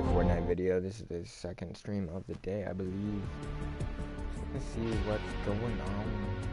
another Fortnite video. This is the second stream of the day, I believe. Let's see what's going on.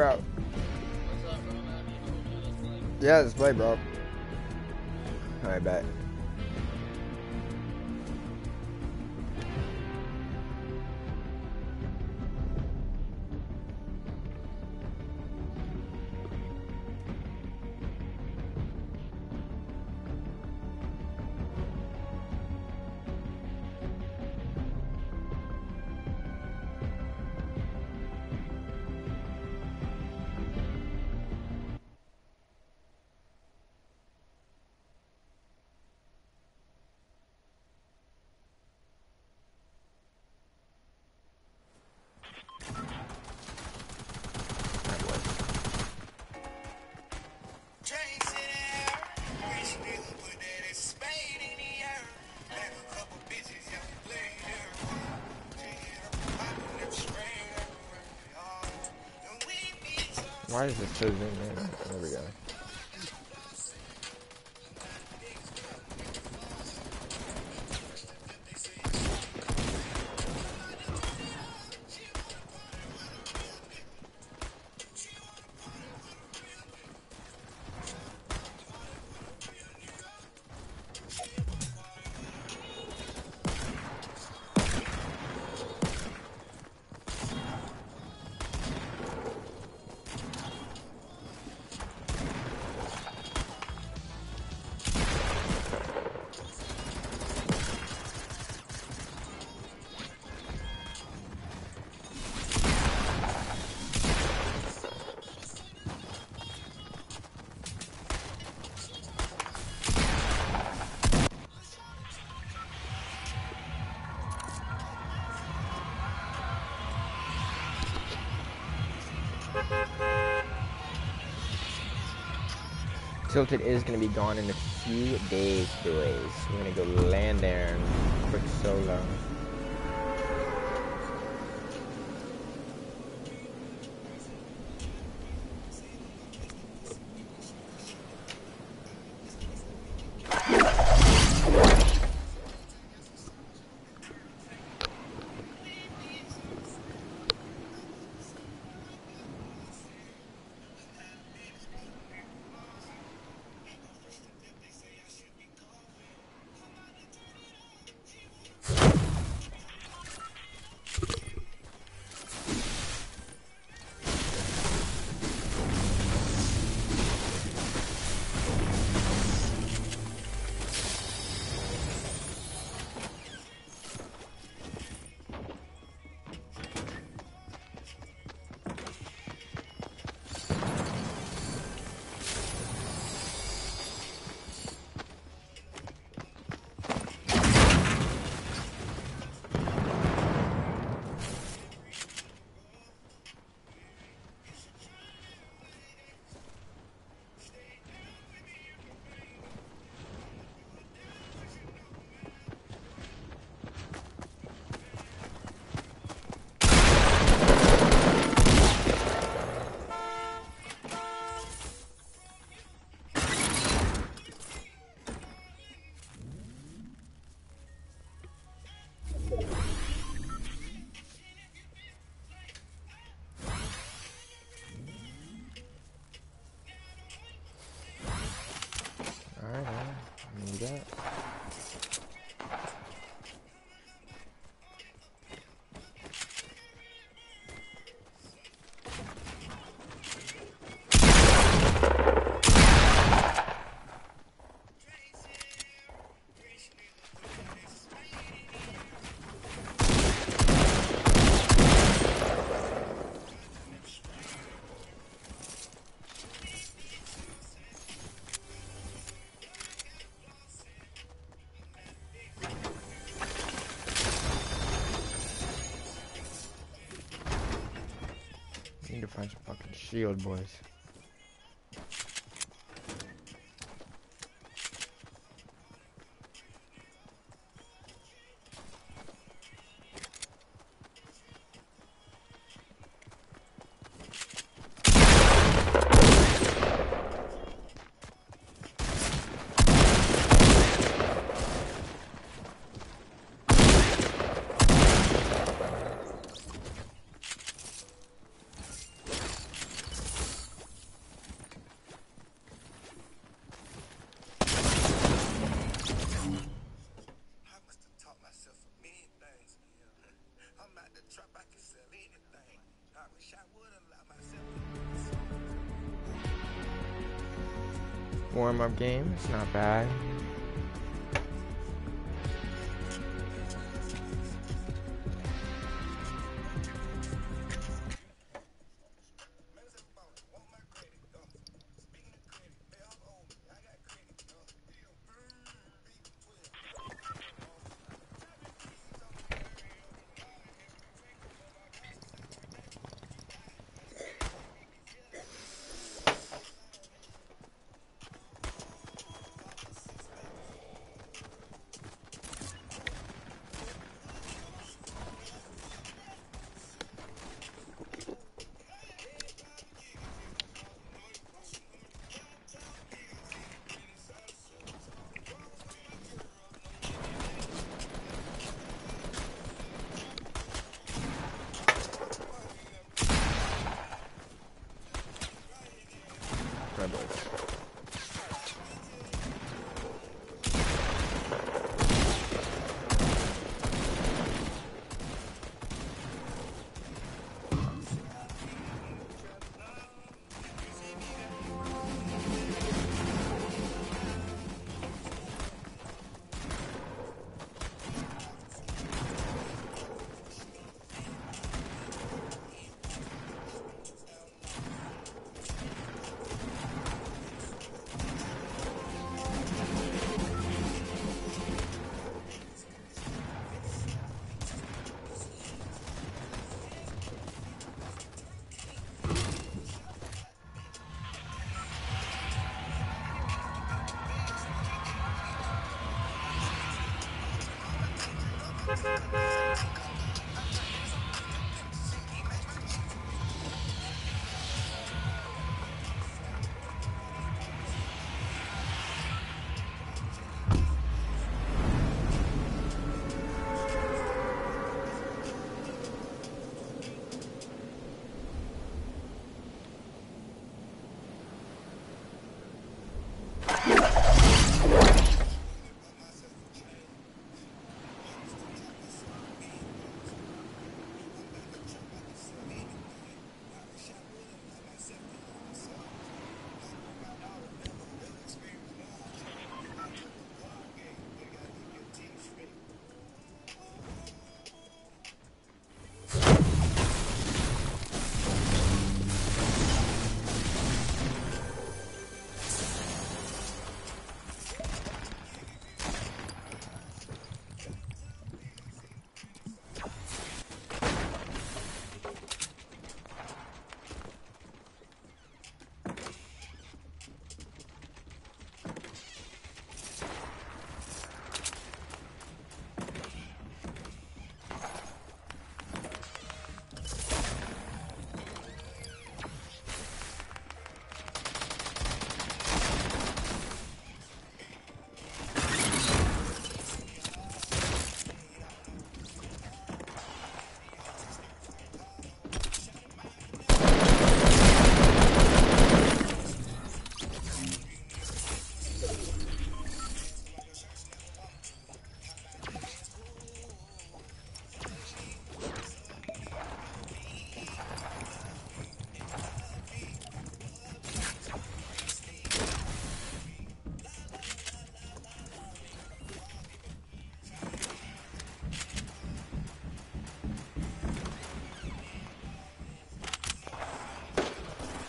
Up, bro? Yeah, let's play, bro. Alright, bet. Why is it so Tilted is going to be gone in a few days, boys. We're going to go land there and quick solo. that. Shield, boys. Warm-up game. It's not bad.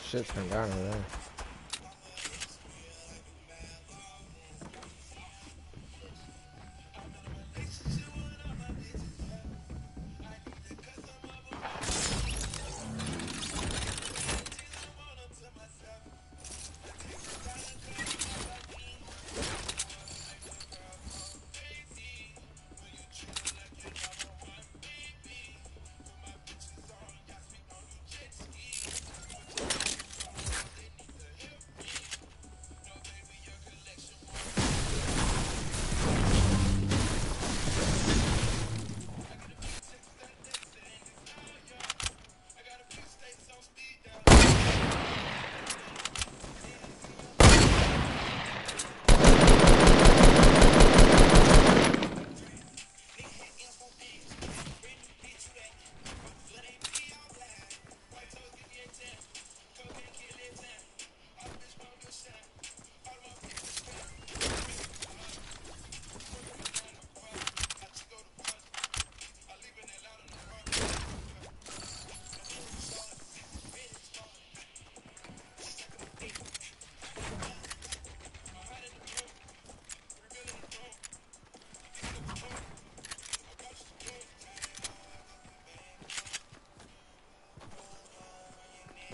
Shit's turned down over there.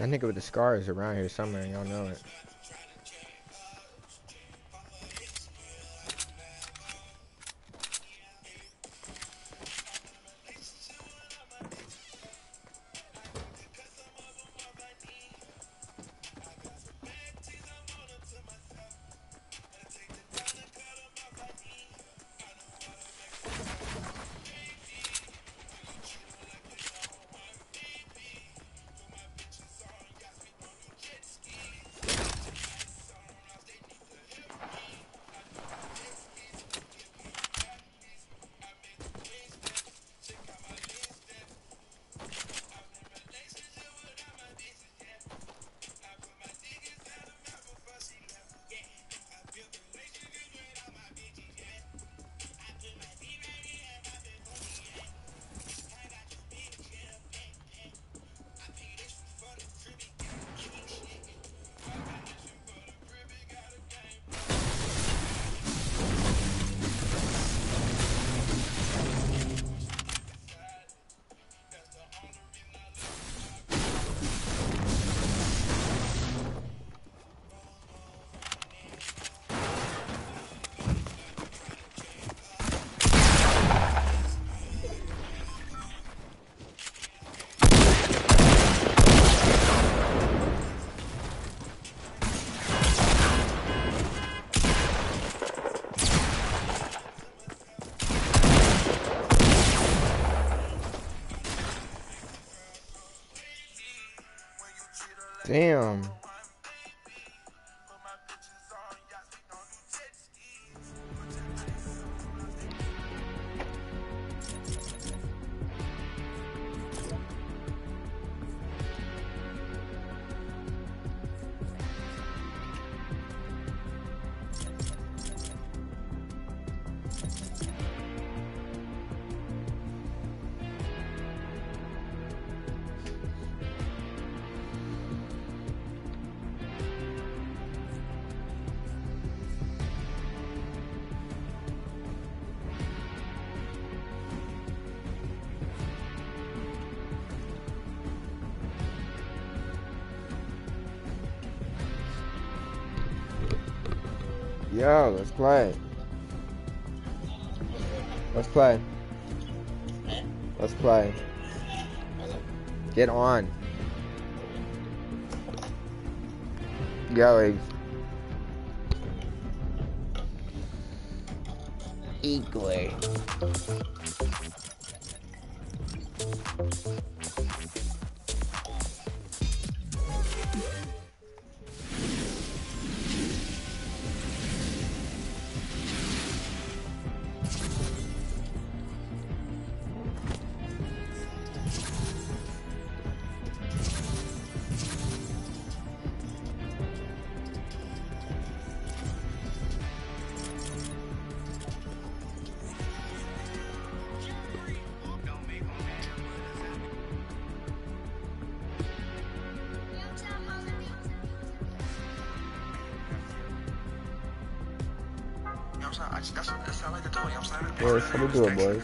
That nigga with the scar is around here somewhere, y'all know it. Damn. Yo, let's play. Let's play. Let's play. Get on. Going. Igor. we doing, boys?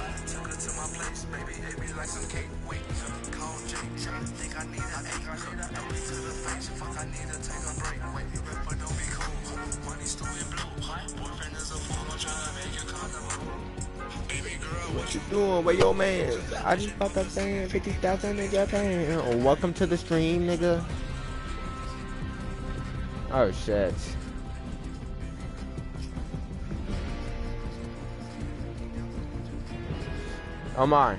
like some cake. Call Jake, Jake, think I need an eight. No to the face, fuck, I need to take a break. Wait, but don't be cool. Money blue. My boyfriend is a fool, I'm trying to make. Baby girl, what you doing? with your man? I just popped up saying 50,000 in Japan. Oh, welcome to the stream, nigga. Oh, shit. Oh my.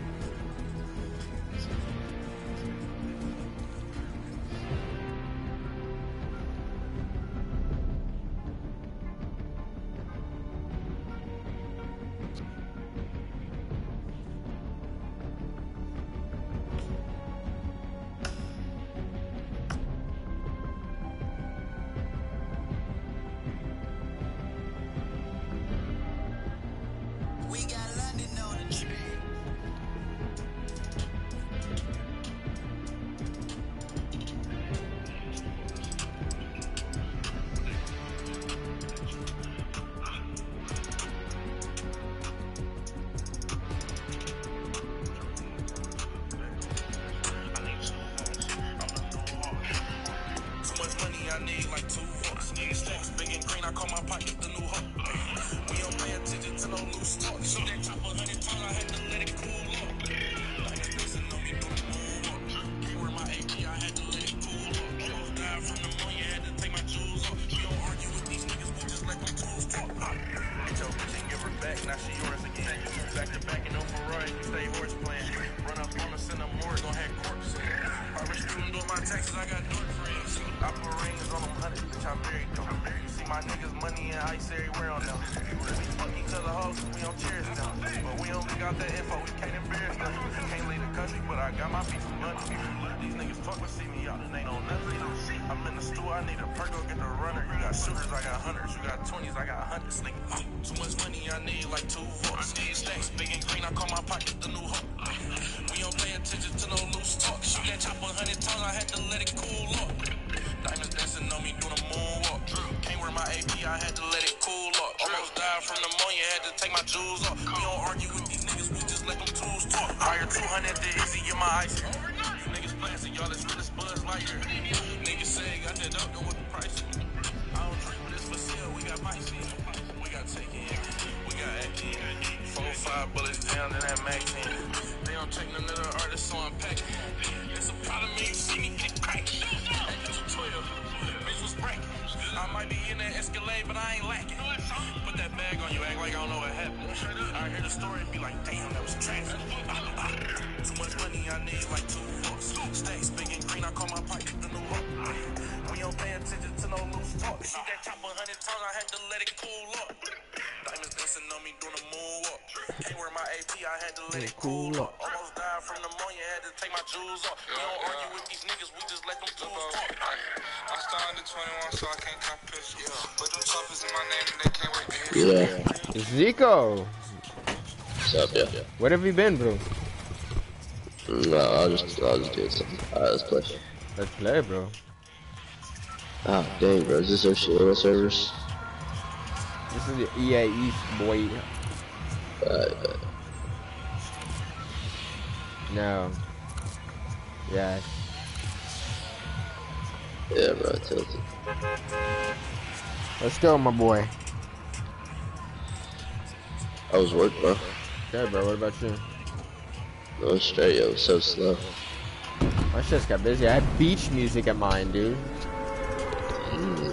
so I can't in my name and they can't wait to Zico. What's up, yeah? Where have you been, bro? No, I was just, I was just doing something. Alright, let's play. Let's play, bro. Oh, dang, bro. Is this our Shiro servers? This is the NA East, boy. Alright, uh, No. Yeah. Yeah, bro, tilted. Let's go, my boy. I was work, bro. Okay, bro, what about you? No, straight, yo, so slow. My shit's got busy. I had beach music at mine, dude. Mm.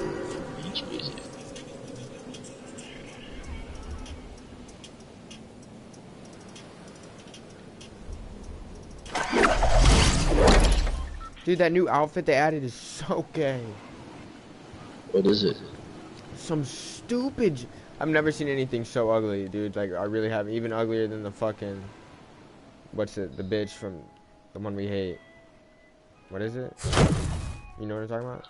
Dude, that new outfit they added is so gay. What is it? Some stupid... I've never seen anything so ugly, dude. Like, I really have. Even uglier than the fucking... What's it? The bitch from the one we hate. What is it? You know what I'm talking about?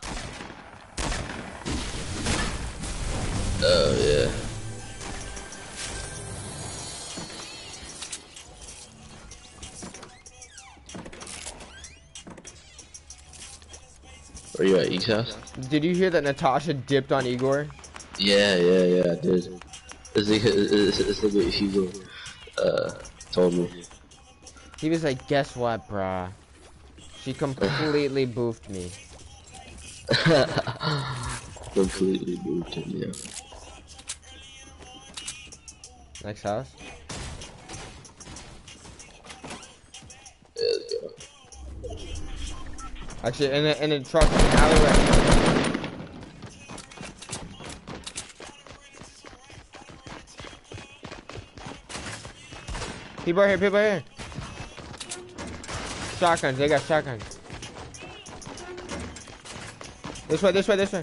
Oh, yeah. Are you at Eek's house? Did you hear that Natasha dipped on Igor? Yeah, yeah, yeah, I did. This nigga Hugo uh, told me. He was like, guess what, bruh? She completely boofed me. completely boofed him, yeah. Next house? Actually, in the, in the truck, in the alleyway. People are here, people are here. Shotguns, they got shotguns. This way, this way, this way.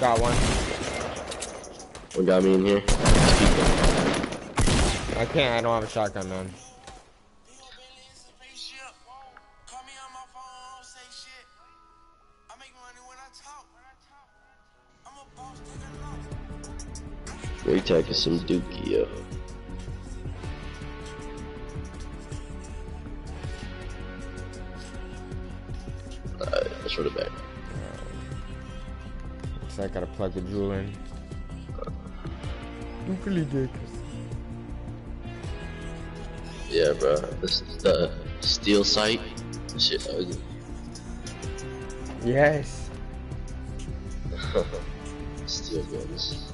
Got one. What got me in here? I can't, I don't have a shotgun, man. Spaceship. Call me on my phone, say shit. I make money when I talk. I'm a boss, nigga, no. Ray Tech is some dookie, yo. Alright, let's run it back. Looks like I gotta plug the jewel in. Dookily dick. Yeah, bro. This is the steel sight. This Shit ugly. Yes. steel guns.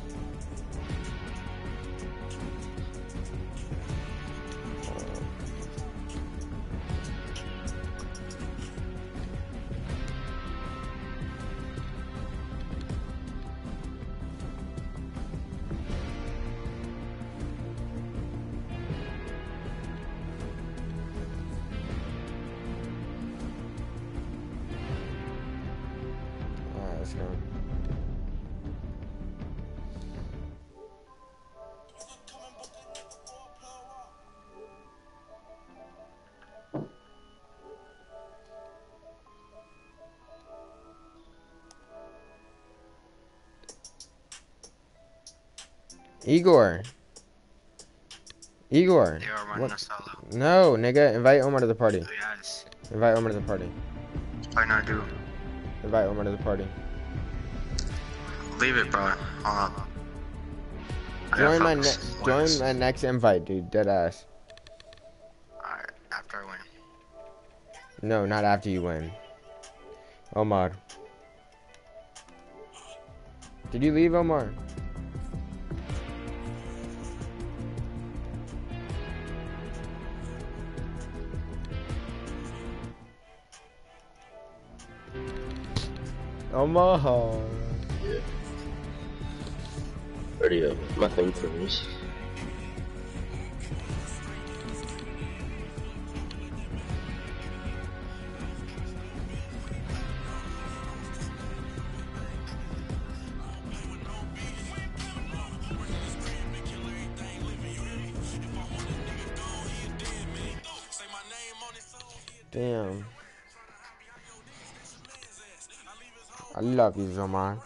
Igor. Igor. They are running What? solo. No, nigga. Invite Omar to the party. Oh, yes. Invite Omar to the party. I not do. Invite Omar to the party. Leave it, bro. Uh, Hold on. Join my next. Join my next invite, dude. Dead ass. Alright, after I win. No, not after you win. Omar. Did you leave, Omar? Omar. Yeah. Already up. My thing froze. Omar.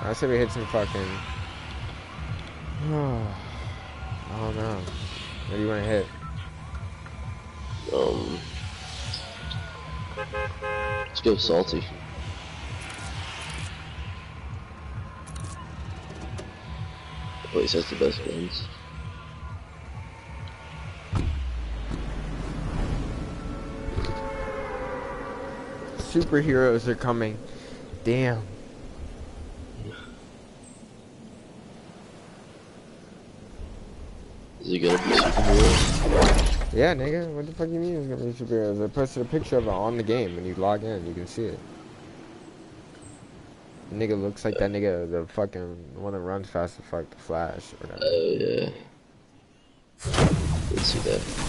I said we hit some fucking. I don't know. What do you want to hit? Um. Let's go salty. Place has the best guns. Superheroes are coming. Damn. Is it gonna be superheroes? Yeah, nigga. What the fuck you mean it's gonna be superheroes? They posted a picture of it on the game. When you log in, you can see it. Nigga looks like that nigga, the fucking the one that runs fast as fuck, the Flash or whatever. Oh yeah. Let's see that.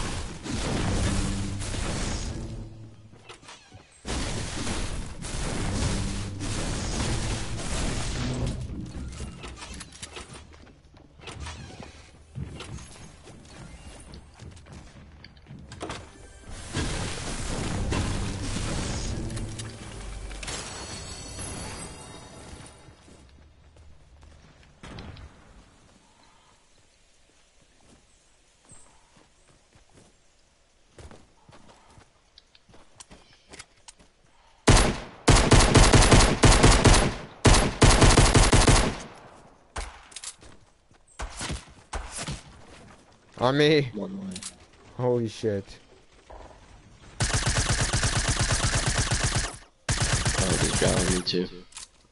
On me. One way. Holy shit. Oh, this guy on me too.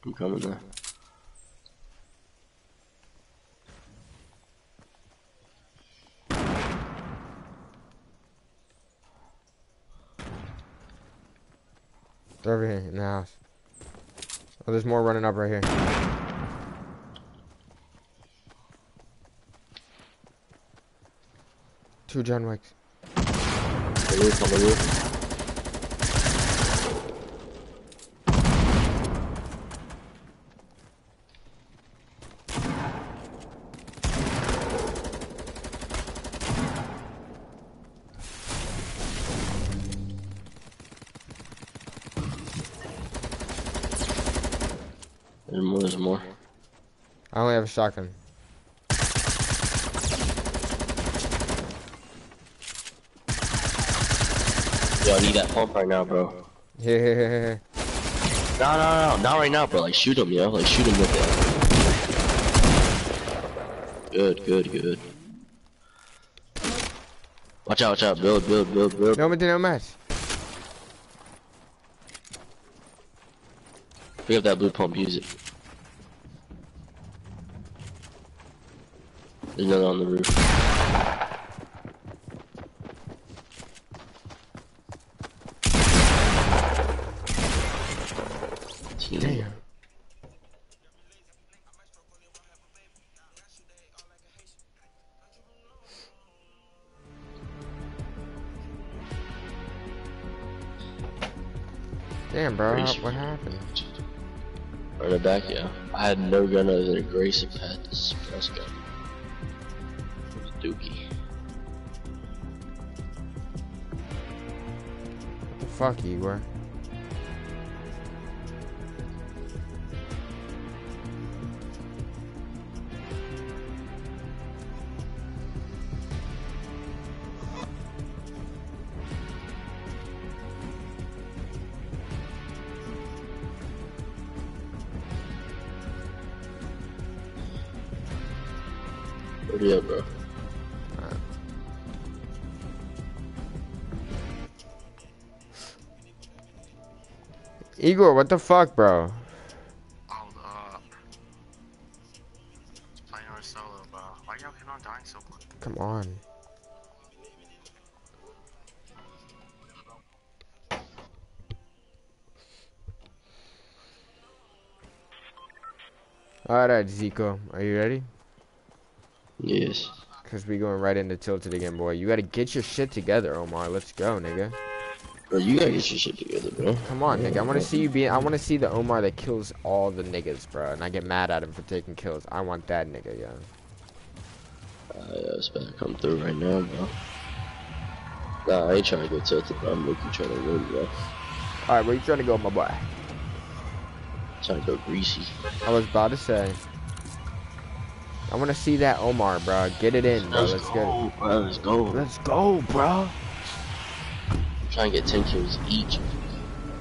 I'm coming there. They're over here in the house. Oh, there's more running up right here. Two John Wicks. On the roof, on the roof. There's more, there's more. I only have a shotgun. Yo, I need that pump right now, bro. Here, here, here, here, here. No, no, no, not right now, bro. Like, shoot him, yo. Like, shoot him with it. Good, good, good. Watch out, watch out. Build, build, build, build. No, but no match. Pick up that blue pump, use it. There's another on the roof. Yeah. I had no gun other than a Grayson had this suppress gun. Dookie. What the fuck, Igor? Igor, what the fuck, bro? Hold up. Uh, Playing on solo, bro. Why y'all keep on dying so quick? Come on. Alright, Zico. Are you ready? Yes. Because we going right into Tilted again, boy. You gotta get your shit together, Omar. Let's go, nigga. Bro, you gotta get your shit together, bro. Come on, nigga. I want to see you be. I want to see the Omar that kills all the niggas, bro. And I get mad at him for taking kills. I want that nigga, yeah. Uh, yeah, it's about to come through right now, bro. Nah, I ain't trying to go tilted, bro. I'm looking trying to win, bro. Alright, where you trying to go, my boy? trying to go greasy. I was about to say. I want to see that Omar, bro. Get it in, bro. Let's get it. go, bro. Let's go. Let's go, bro. Trying to get 10 kills each.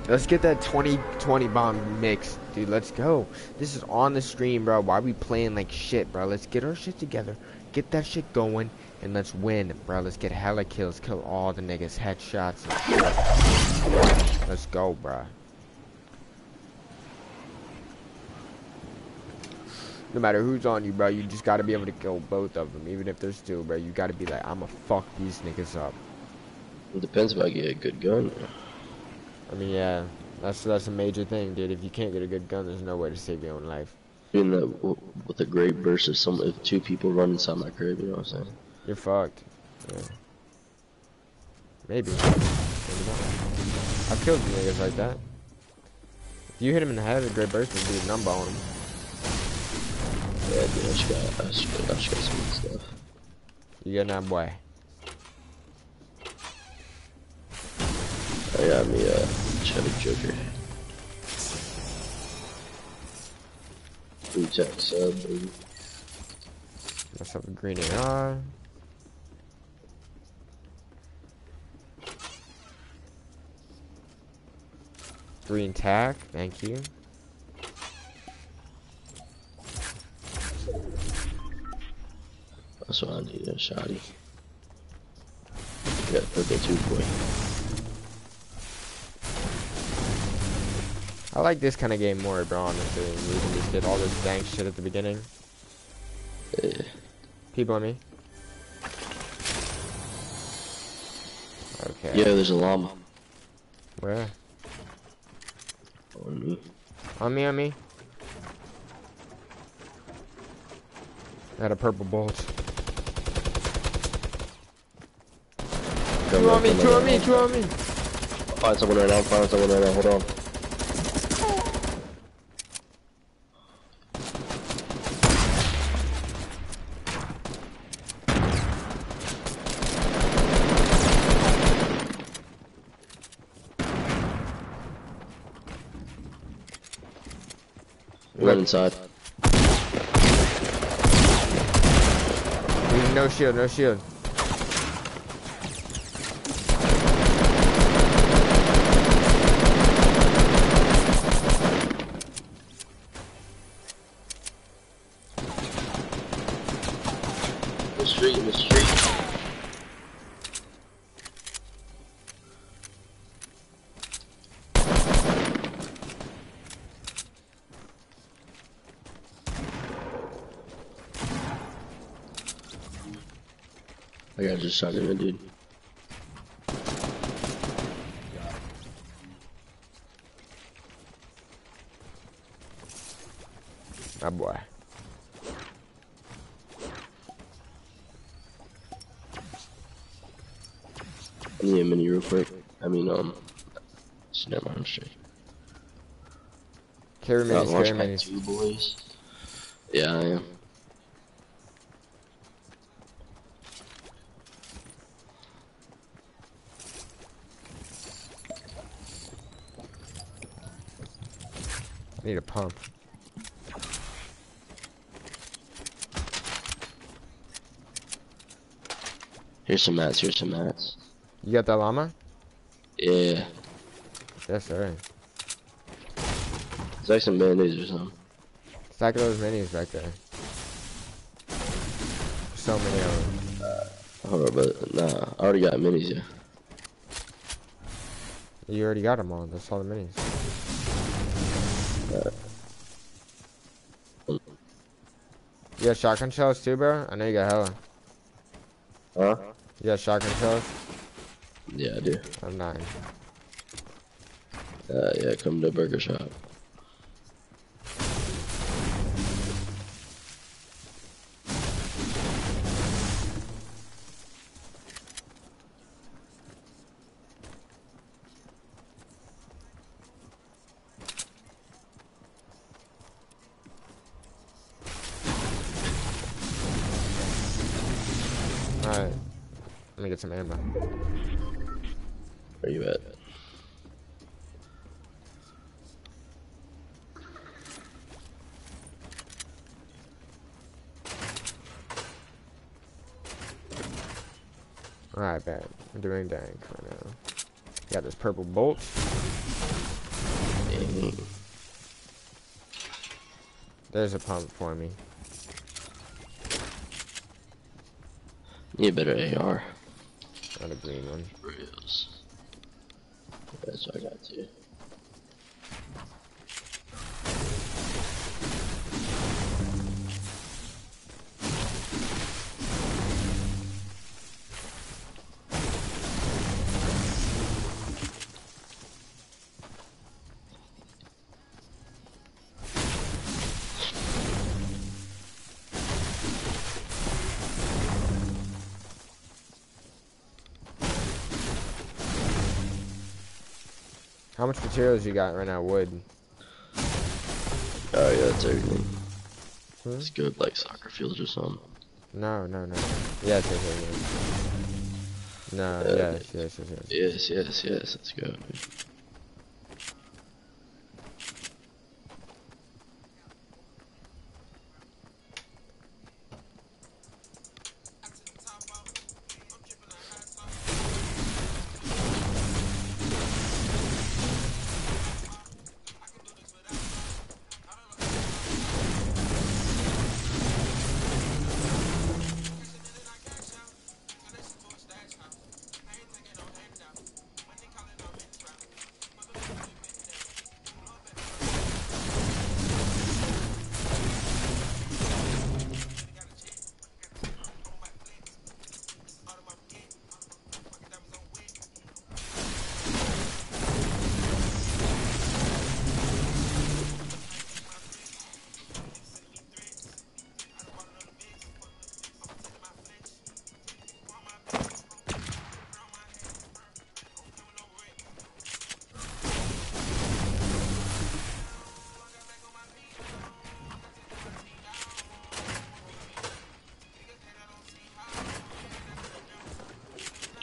Let's get that 20 20 bomb mix, dude. Let's go. This is on the stream, bro. Why are we playing like shit, bro? Let's get our shit together. Get that shit going. And let's win, bro. Let's get hella kills. Kill all the niggas. Headshots. and. Let's go, bro. No matter who's on you, bro, you just gotta be able to kill both of them. Even if there's two, bro, you gotta be like, I'ma fuck these niggas up. It depends if I get a good gun. I mean, yeah, that's that's a major thing, dude. If you can't get a good gun, there's no way to save your own life. That w- with a great burst of some, if two people run inside my crib, you know what I'm saying? You're fucked. Yeah. Maybe. Maybe not. I've killed niggas like that. If you hit him in the head, a great burst would be a number on him. Yeah, dude, I just got, I just got, I just got some good stuff. You got that boy. I got me a Chevy Joker. Blue tech sub, baby. Myself a green AR. Green tack, thank you. That's what I need, a shotty. got purple too, boy. I like this kind of game more, bro, honestly. We can just get all this dank shit at the beginning. Yeah. People on me. Okay. Yeah, there's a llama Where? on me. On me, on me. Got a purple bolt. Two on me, two on me, two on me. Find someone right now, find someone right now, hold on. Run inside. No shield, no shield. In the street, in the street. I got just shot in dude. My boy. I need a mini real quick. I mean, um, never mind, I'm straight. Carry minis, carry minis. two, boys. Yeah, I am. Need a pump. Here's some mats, here's some mats. You got that llama? Yeah. Yes, sir. It's like some mayonnaise or something. Stack of those minis back there. So many of them. Uh, hold on, but nah, I already got minis, yeah. You already got them all. That's all the minis. You got shotgun shells too, bro? I know you got hella. Huh? You got shotgun shells? Yeah, I do. I'm nine. Uh, yeah, come to Burger Shop. Alright. Let me get some ammo. Where you at? Alright, bad. I'm doing dank right now. Got this purple bolt. Dang. There's a pump for me. Need a better AR. Not a green one. Reals. That's what I got too. Much materials you got right now? Wood. Oh yeah, that's everything. Hmm? It's good, like soccer fields or something. No, no, no. Yes, yes, yes, yes. No, Uh, yes, yes, yes, yes. Yes, yes, yes. Let's go.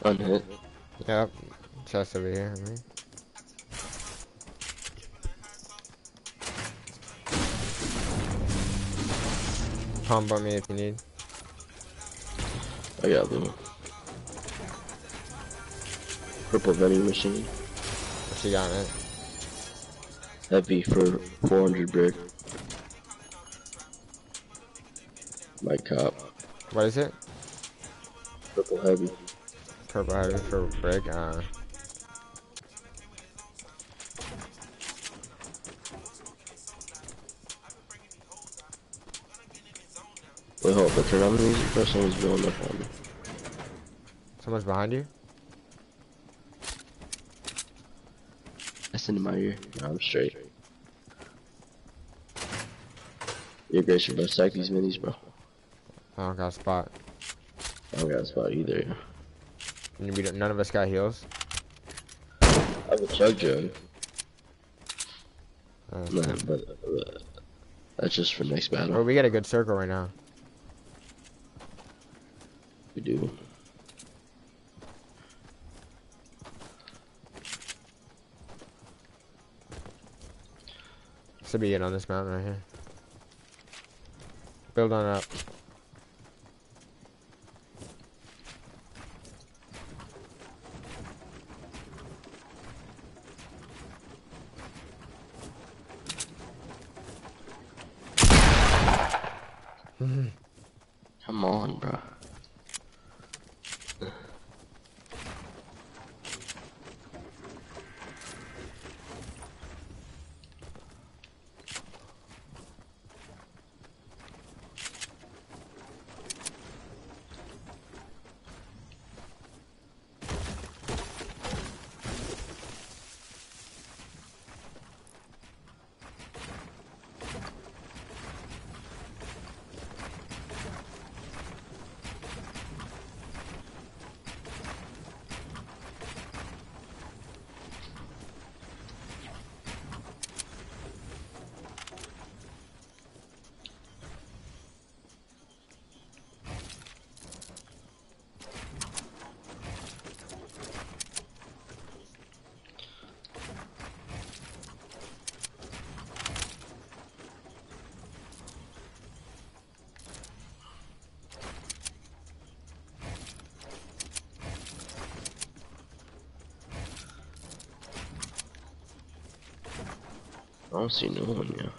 Unhit. Yep. Chest over here. I mean. Pump on me if you need. I got them. Purple vending machine. What you got it? Heavy for 400 brick. My cop. What is it? Purple heavy. Heavy for brick. Uh, Wait, hold up. Turn on the music first. Someone's blowing up on me. someone's behind you. That's in my ear. No, I'm straight. You're sir, bro. Stack these minis, bro. I don't got a spot. I don't got a spot either. We don't, none of us got heals. I have a chug jug. Uh, Nah, but uh, that's just for next battle. well, we got a good circle right now. We do. Should be it on this mountain right here. Build on up. Come on, bro. I don't see no one yet.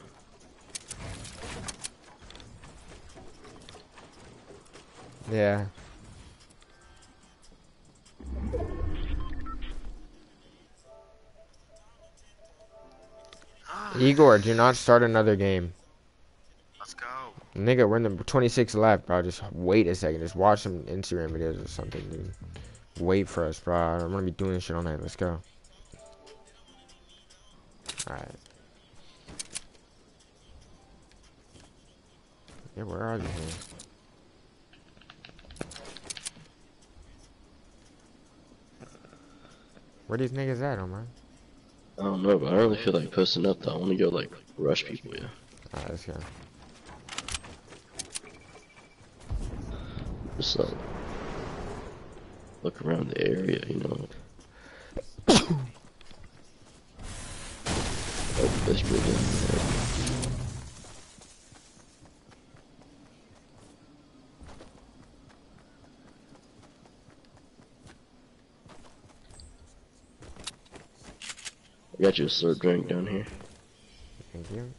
Yeah. Igor, do not start another game. Let's go. Nigga, we're in the 26 left, bro. Just wait a second. Just watch some Instagram videos or something, dude. Wait for us, bro. I'm gonna be doing this shit all night. Let's go. Where these niggas at, man? I don't know, but I don't really feel like posting up though. I want to go like rush people, yeah. Alright, let's go. Just like look around the area, you know. oh, that's pretty good. Got you a third drink down here. Thank you.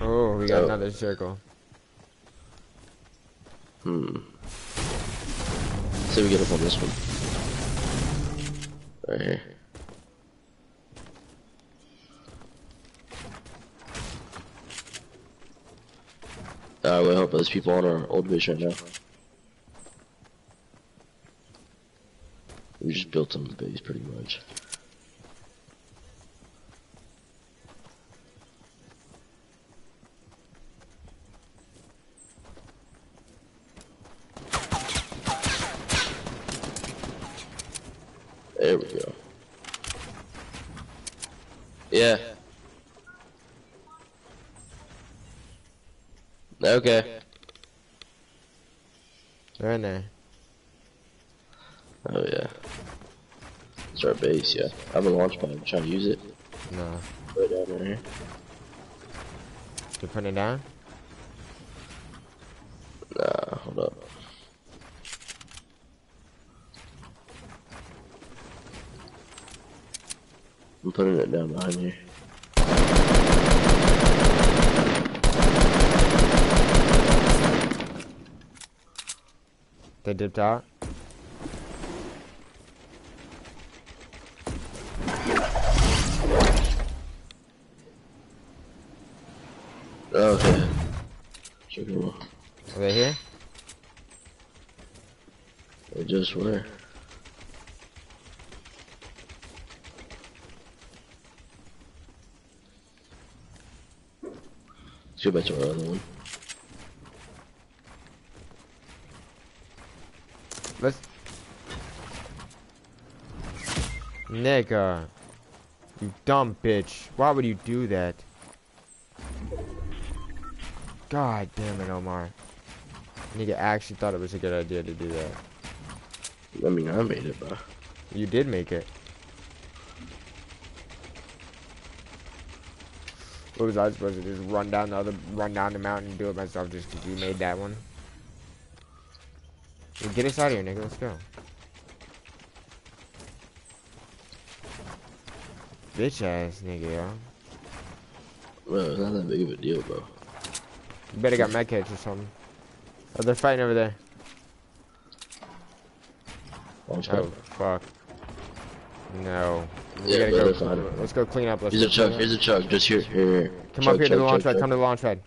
Oh, we got Oh. another circle. Hmm. Say we get up on this one. Right here. Uh, we hope there's people on our old base right now. We just built some base pretty much. Yeah. Okay. They're in there. Oh yeah. It's our base, yeah. I have a launch pad. I'm Trying to use it. No. Right down there. You putting it down? Nah, hold up. I'm putting it down behind you. They dipped out. Okay. Sure. Are they here? They just were. Let's go back to our other one. Let's. Nigga. You dumb bitch. Why would you do that? God damn it, Omar. Nigga actually thought it was a good idea to do that. I mean, I made it, bro. You did make it. What was I supposed to just run down the other, run down the mountain and do it myself just because you made that one? Well, get us out of here, nigga. Let's go. Bitch ass nigga, yo. Bro, it's not that big of a deal, bro. You better got medkits or something. Oh, they're fighting over there. Oh, fuck. No. We Yeah, gotta go. fine. Let's go clean up. Let's Here's a go truck, clean up. here's a truck, just here, here, here. Come Truck, up here to truck, the launch truck, pad. Come to the launch pad.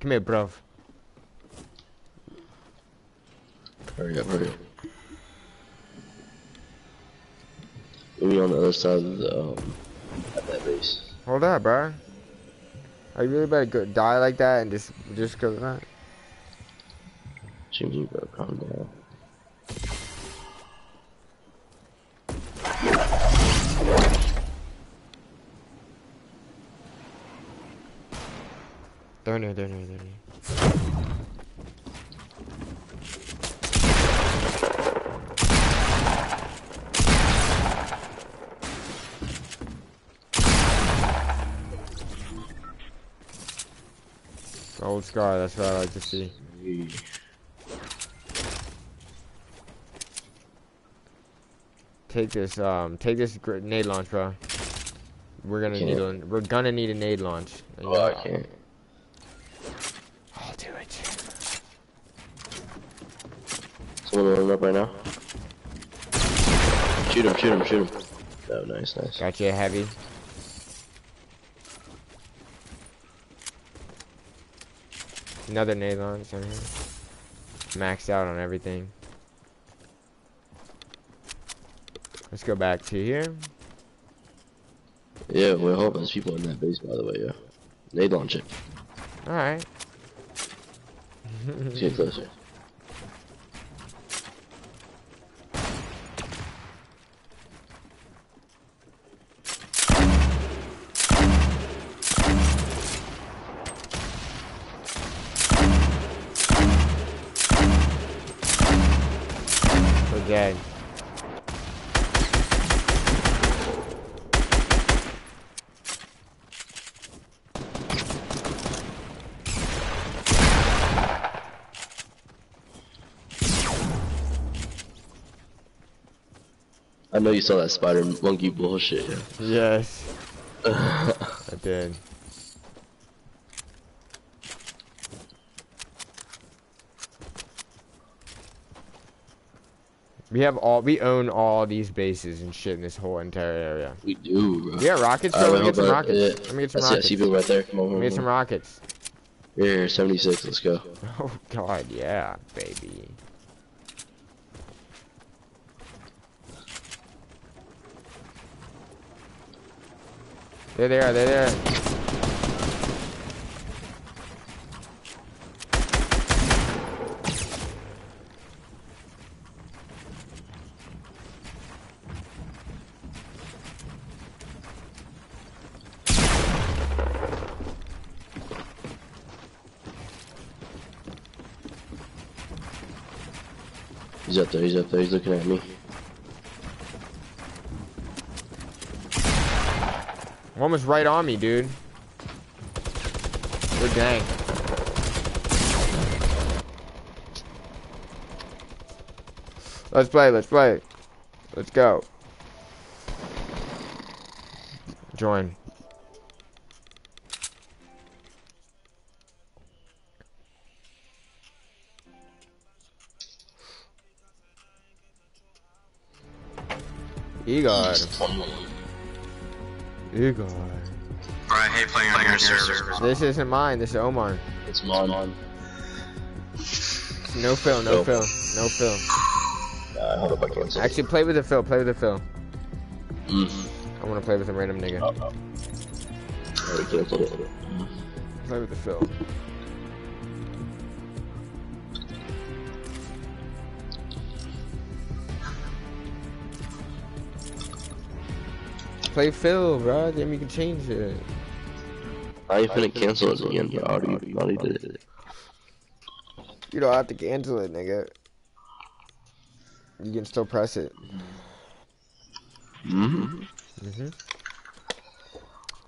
Come here, bro. Hurry up, hurry up. On the other side of the, um, at that base. Hold up, bro. Are you really about to go die like that and just just go that? Jimmy, bro, calm down. They're near, they're near, they're near. Scar, that's what I like to see. Take this, um, take this grenade launch, bro. We're gonna need a, we're gonna need a nade launch. Oh, I can't. I'll do it. Someone running up right now. Shoot him, shoot him, shoot him. Oh, nice, nice. Got you a heavy. Another nade launch on here. Maxed out on everything. Let's go back to here. Yeah, we're hoping there's people in that base, by the way, yeah. They launch it. Alright. Let's get closer. We're. I know you saw that spider monkey bullshit, yeah. Yes. I did. We have all, we own all these bases and shit in this whole entire area. we do, bro. We got rockets, bro. Let me get some rockets. yeah, Let me get some That's rockets. people right there. Come on, Let me get some rockets. Here, 76, let's go. Oh god, yeah, baby. There they are, there they are. There, he's up there, he's looking at me. One was right on me, dude. Good dang. Let's play, let's play. Let's go. Join. Igor. Igor. Bro, I hate playing on your server. This isn't mine, this is Omar. It's mine. No fill, no Nope. fill, no fill. Hold up, I can't. Actually, play with the fill, play with the fill. Mm. I want to play with a random nigga. Oh. Alright, cancel it. Play with the fill. Play fill, bro. Then we can change it. I ain't finna cancel it again, bro. I already, already did it. You don't have to cancel it, nigga. You can still press it. Mm-hmm.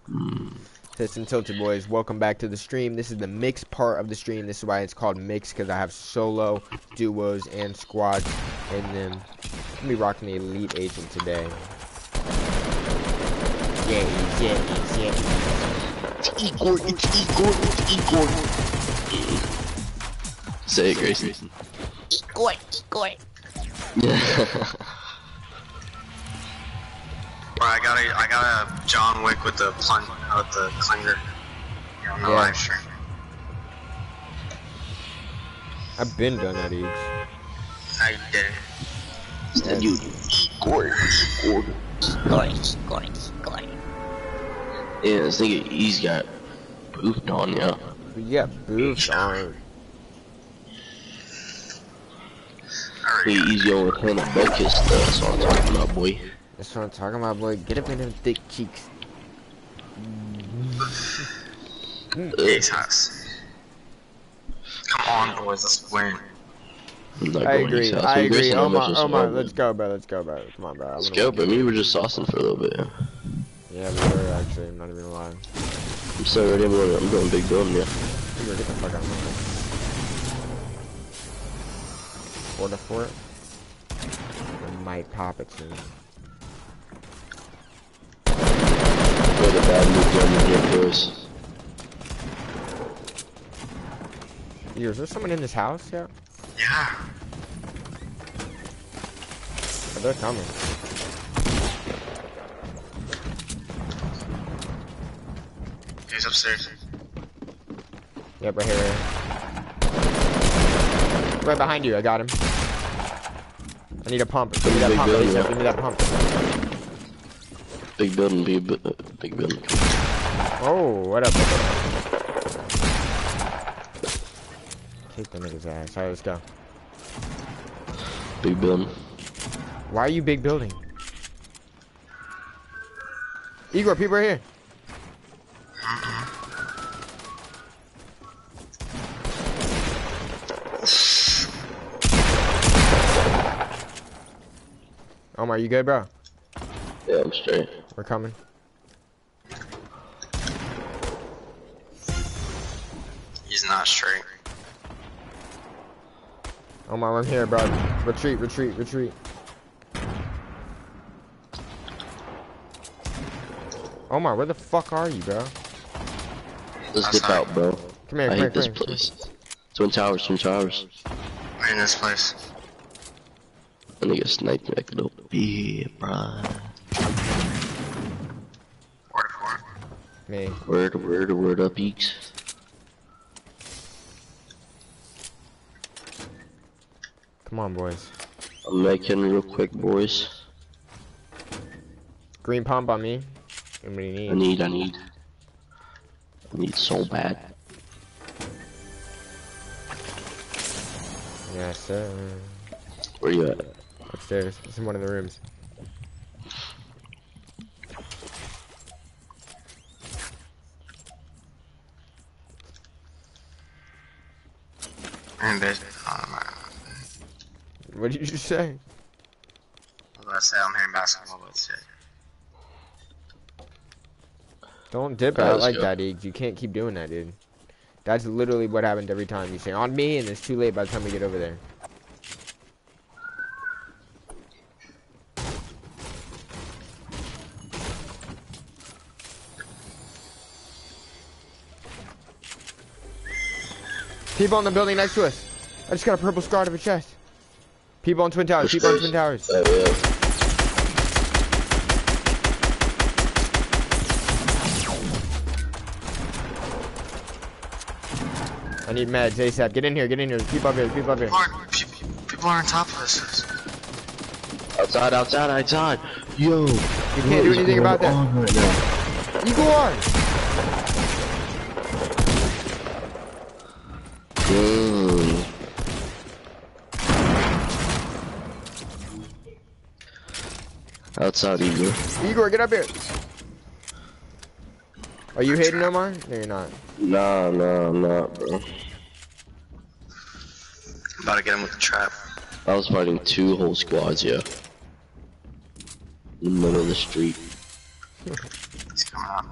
Mm-hmm. Tits and Tilted Boys, welcome back to the stream. This is the mix part of the stream. This is why it's called mix, because I have solo, duos, and squads in them. I'm be rocking the Elite Agent today. Yeah, yeah, yeah. Igor, it's Igor, it's Igor. Say it, Grayson. Igor, Igor. Yeah. Bro, I got a, I got a John Wick with the plun, uh, with the clinger. On the Yeah. live stream. I've been done at each. I did it. Said you, Igor, Igor. Igor, Igor, Igor. Yeah, this nigga, he's got boofed on, yeah. You got boobs on. I already Hey, got it. he's going with Hannah That's what I'm talking about, boy. That's what I'm talking about, boy. Get up in them thick cheeks. Ace house. Come on, boys, let's win. I'm not I going to agree. I agree. Grayson are Omar, much just Omar, alone. let's go, bro. Let's go, bro. Come on, bro. I'm Let's go, walk bro. Me, we're just saucing for a little bit. Yeah, we were actually. I'm not even lying. I'm so ready. I'm going, I'm going big building, yeah. You get the fuck out of my way. Four to four. I might pop it soon. What a bad move down here, boys. Yo, is there someone in this house yet? Yeah. Oh, they're coming. He's upstairs. Yep, right here. Right, here. right behind you. I got him. I need a pump. Give me that Big pump. building, yeah. Give me that pump. Big building, big, bu- uh, big building. Oh, what up? Take the nigga's ass. Alright, let's go. Big building. Why are you big building? Igor, people are here. Omar, you good, bro? Yeah, I'm straight. We're coming. He's not straight. Omar, I'm here, bro. Retreat, retreat, retreat. Omar, where the fuck are you, bro? Let's dip out, bro. Come here, I come here, hate this here. place. Twin Towers, Twin Towers. Right in this place. I nigga sniped me like a little bitch, bruh. Word for. Me. Word, word, word up, eeks. Come on, boys. I'm making real quick, boys. Green pump on me. Anybody I need? need, I need. I need so bad. Yes, sir. Where you at? Upstairs. It's in one of the rooms. And bitch. Oh. Um, uh, what did you just say? I was about to say I'm hearing basketball, but shit. Don't dip out let's like go. that, Eags. You can't keep doing that, dude. That's literally what happened every time. You say on me, and it's too late by the time we get over there. People in the building next to us. I just got a purple scar to the chest. People on Twin Towers. People on? Twin Towers. Yeah. I need meds ASAP. Get in here. Get in here. Keep up here. Keep up here. People are, people, people are on top of us. Outside, outside, outside. Yo. You can't do anything about that. Right now? Igor! Outside, Igor. Igor, get up here. Are you hating Omar? No, you're not. Nah, nah, I'm not, bro. I'm about to get him with the trap. I was fighting two whole squads, yeah. In the middle of the street. He's coming up.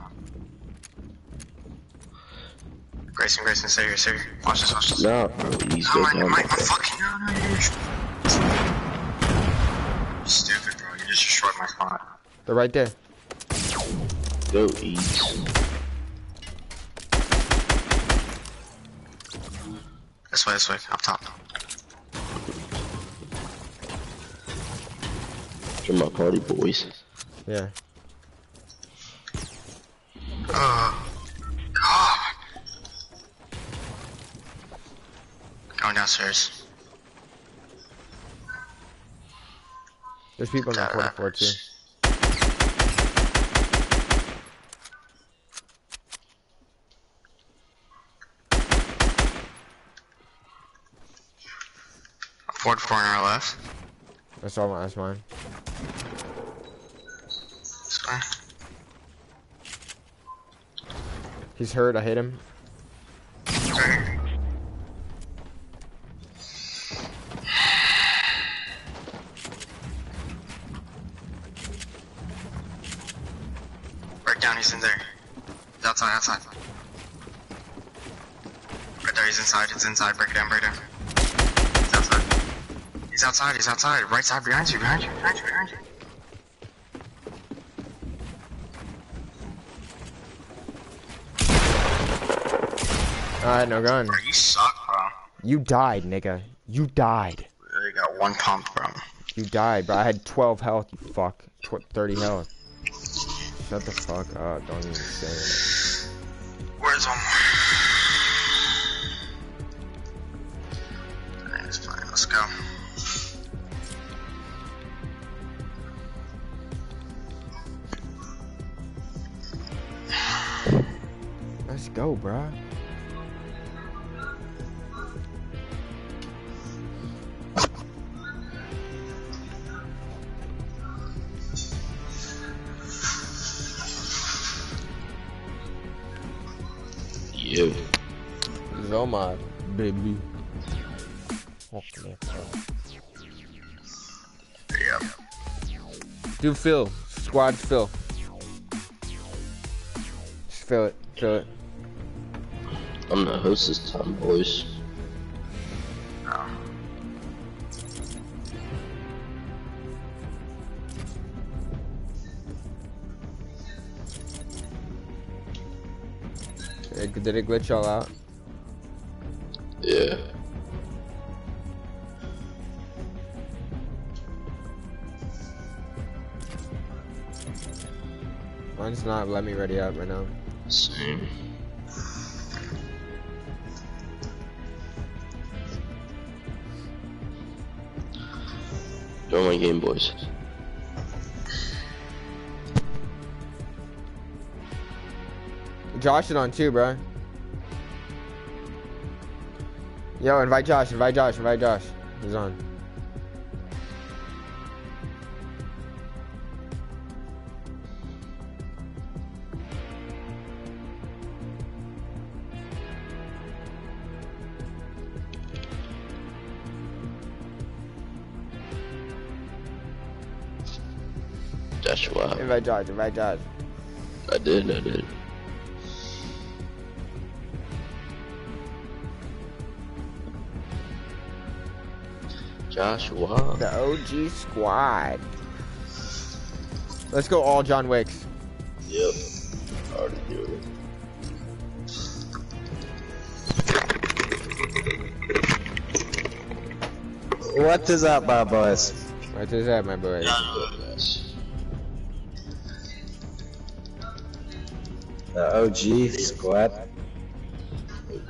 Grayson, Grayson, stay here, stay here. Watch this, watch this. Nah, bro, he's Oh, go my, down. my, my fucking. Just destroyed my spot. They're right there. Go eat. This way, this way, up top. For my party boys. Yeah. Oh, God. Going downstairs. There's people in the Got it, quarter that floor too. works. Fourth corner left. That's all. That's mine. Way. He's hurt. I hit him. Okay. Break down, he's in there. He's outside, outside. Right there, he's inside, he's inside. Break it down, break it down. He's outside. He's outside, he's outside. Right side, behind you, behind you, behind you, behind you. Had no gun. Bro, you suck, bro. You died, nigga. You died. You got one pump, bro. You died, bro. I had 12 health. You fuck. Tw 30 health. Shut the fuck up. Don't even say Where's go, bro. You. This baby. Okay. Yep. Do fill. Squad fill. Just fill it. Fill it. I'm the host this time, boys. No. Did it, glitch y'all out? Yeah. Mine's not. Let me ready up right now. Same. My game, boys. Josh is on too, bro. Yo, invite Josh. Invite Josh. Invite Josh. He's on. Joshua. Invite Josh, invite Josh. I did, I did. Joshua. The OG squad. Let's go all John Wicks. Yep. Already do it. What is up, my boys? What is up, my boy? The OG squad.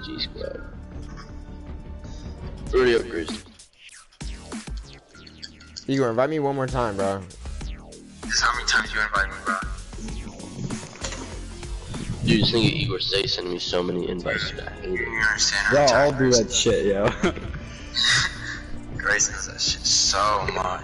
G squad. Thirty upgrades. Igor, invite me one more time, bro. Just how many times you invite me, bro? Dude, this nigga Igor Stay sending me so many invites. dude. I hate it. You understand? Yo, I'll do that shit, yo. Grayson does that shit so much.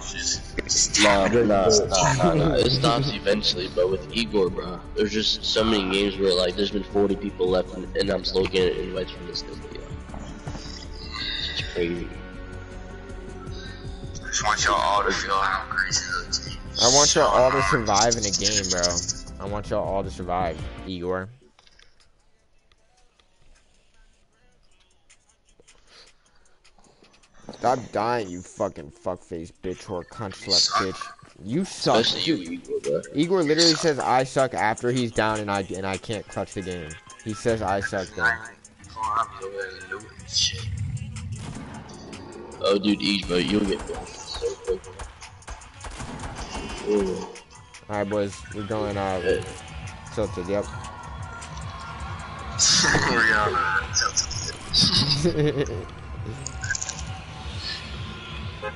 Just, just nah, damn it. nah, nah, nah, nah. It stops eventually, but with Igor, bro, there's just so many games where like there's been 40 people left, and, and I'm still getting invites from this nigga. Yo. It's crazy. I just want y'all all to feel how crazy looks to. I want y'all all to survive in a game, bro. I want y'all all to survive, Igor. Stop dying, you fucking fuckface bitch or cunt slut bitch. You suck. Especially you, Igor. Igor literally says I suck after he's down and I and I can't clutch the game. He says I suck then. I ain't gonna be over there doing shit. Oh, dude, Ig, bro, you'll get so quick. Alright boys, we're going uh tilted, yep. We're going uh, tilted. That's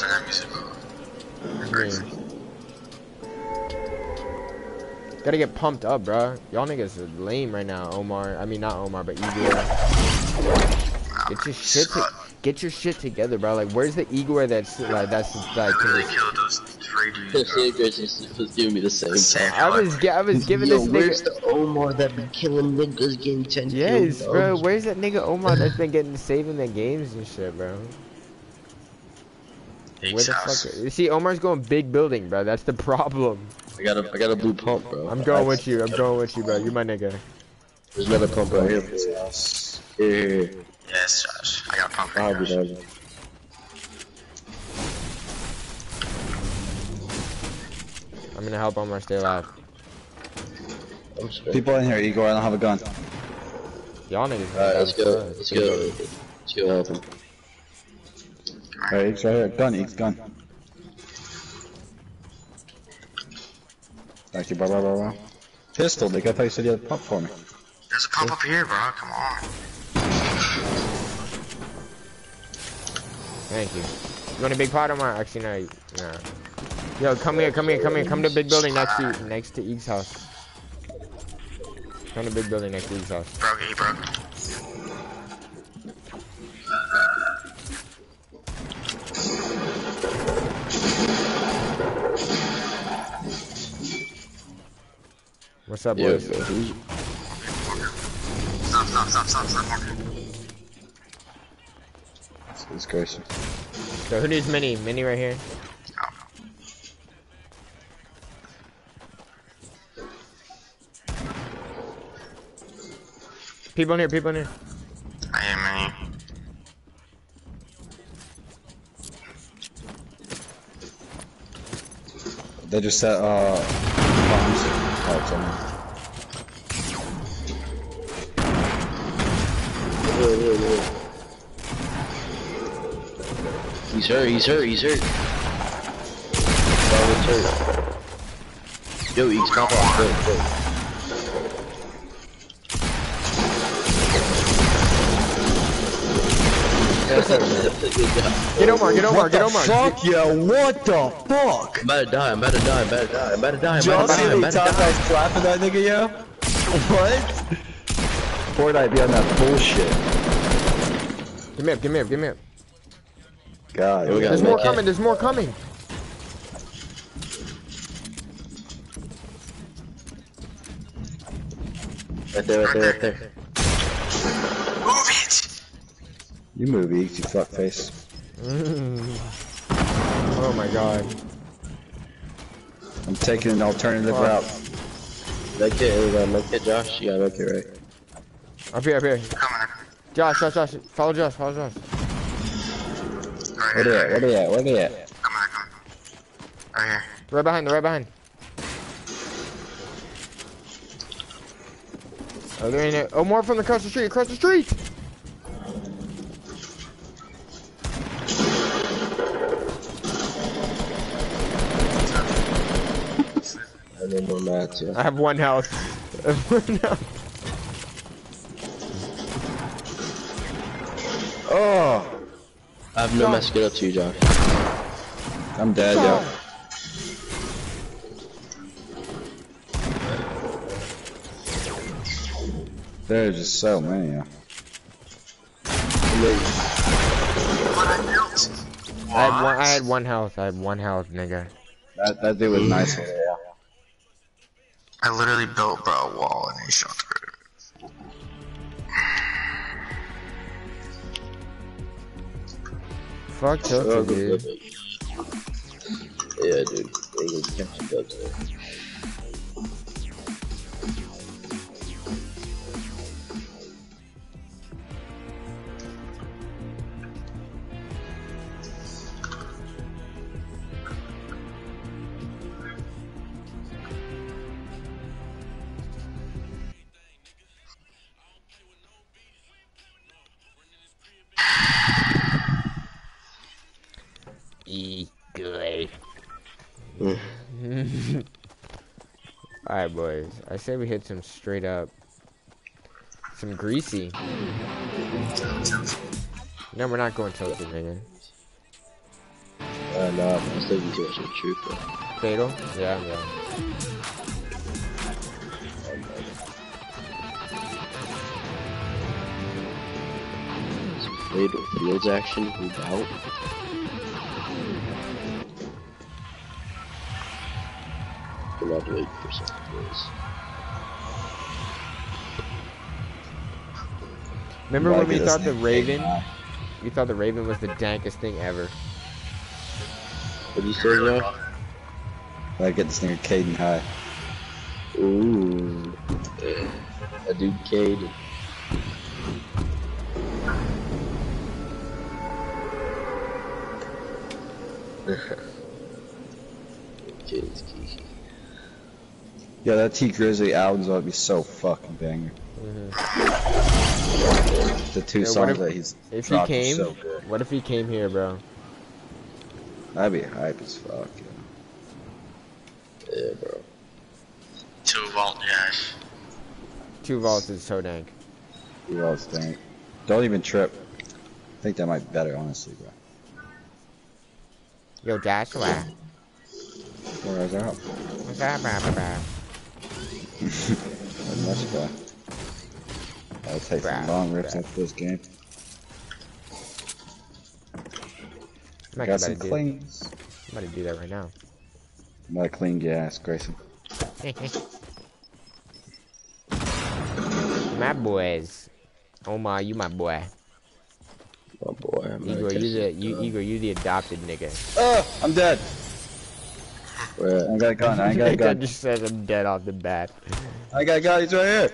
that music. Grayson. Gotta get pumped up, bro. Y'all niggas are lame right now, Omar. I mean not Omar, but Igor. Get your shit get your shit together, bro. Like where's the Igor that's like that's like Really just- killed those three dudes, This bro. nigga Grayson was giving me the same. Same. I was I was giving Yo, this where's nigga the Omar that been killing niggas getting 10 Yes, kills? bro. Where's that nigga Omar that's been getting saving the games and shit, bro? Where the house. fuck? You see, Omar's going big building, bro. That's the problem. I got a, I got a blue pump, bro. I'm going with you. I'm going with you, bro. You my nigga. There's another pump right here. Yeah. Here, here, here. Yes, Josh. I got pump right there. I'm gonna help Omar stay alive. People in here, Igor, I don't have a gun. Y'all niggas. Alright, let's go. gotta- Let's go. Let's go help him. Alright, Ig's right here. Gun, Ig's gun. Thank you, bro, bro, bro, bro. Pistol, Nick. I thought you said you had a pump for me. There's a pump up here, bro. Come on. Thank you. You want a big pot, Omar? Actually, no. No. Yo, come here, come here, come here, come to big building next to next to Eag's house. Come to big building next to Eag's house. Broke it, he broke. What's up, boys? bro. Stop, stop, stop, stop, stop. Mark. It's So who needs mini? Mini right here. People in here, people in here. I am many. They just set, uh, bombs. Oh, it's on me. He's hurt, he's hurt, he's hurt. Bravo's hurt. Yo, he's pop Get Omar, get Omar, get Omar. Fuck yeah, what the fuck? I'm about to die, I'm about to die, I'm about to die, I'm about to die, I'm Y'all about to see die, how I'm many about to times die. I was clapping that nigga, yo? What? Fortnite be on that bullshit. Give me up, give me up, give me up. God. we There's more coming, there's more coming. Right there, right there, right there. You move, Eeks, you fuckface. Oh my god. I'm taking an alternative Fuck. route. Make it, you got make it, Josh. You gotta make it right. Up here, up here. Josh, Josh, Josh. Follow Josh, follow Josh. Right Where here. they at? Where they at? Where they at? Come on, come on. Right here. Right behind, right behind. Oh, there ain't a- Oh, more from across the street, across the street! Need more mats, yeah. I have one health. One health. Oh! I have no mats to get up to you, Josh. I'm dead, yo. There's just so many, yo. What I built. I had one. I had one health. I had one health, nigga. That, that dude was nice over there. I literally built bro a wall and he shot through it. Fuck Oh, dude. Yeah, dude. They can catch Alright. I say we hit some straight up. Some greasy. No, we're not going tilted, nigga. Uh, no, I'm still using of a trooper. Fatal? Yeah, yeah. Fatal fields action, move out. We'll have for some boys. Remember when we thought the Raven? taken out. We thought the Raven was the dankest thing ever. What did you say, Josh? Gotta get this nigga Caden high. Ooh. A dude Cade. Cade's Yeah, that Tee Grizzley album's about to be so fucking banger. Mm-hmm. The two Yeah, songs if- that he's If he came, so good. what if he came here, bro? That'd be hype as fuck. Yeah. Yeah, bro. Two vault, Josh. Two vaults is so dank. You all stink. Don't even trip. I think that might be better, honestly, bro. Yo, Joshua. Where is that? What's up, bro, bro, bro? Much better. I'll take some long rips bruh. after this game. I'm Got some to do. cleans. I'm about to do that right now. I'm gonna clean your ass, Grayson. my boys. Omar, you my boy. Oh boy, I'm Igor, you the you Igor, you the adopted nigga. Oh, I'm dead. Where I got a gun. I got a That gun. just says I'm dead off the bat. I got a gun. He's right here.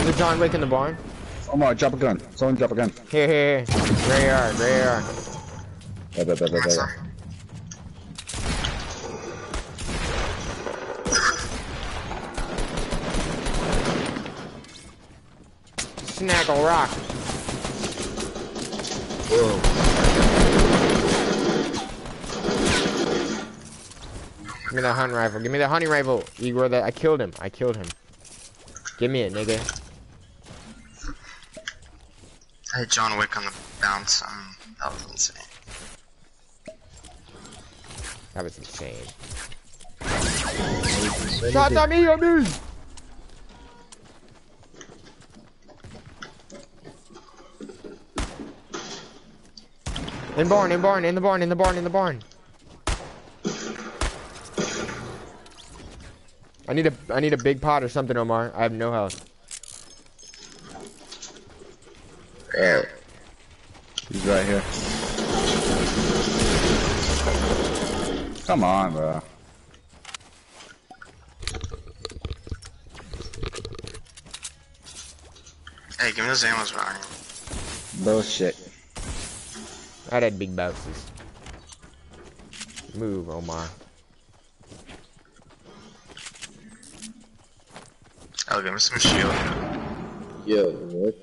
Is it John Wick in the barn? Omar, drop a gun. Someone drop a gun. Here, here, here. There you are, there you are. Blah, blah, blah, blah, blah. Snaggle rock. Give me that hunting rifle. Give me the hunting rifle. Igor, that I killed him. I killed him. Give me it, nigga. I hit John Wick on the bounce. Um, that was insane. That was insane. Shots at me, at me! In barn, in barn, in the barn, in the barn, in the barn. I need a I need a big pot or something, Omar. I have no health. Alright. He's right here. Come on, bro. Hey, give me those ammo around Bullshit. I had big bounces. Move, Omar. Oh, give me some shield. Yo, what?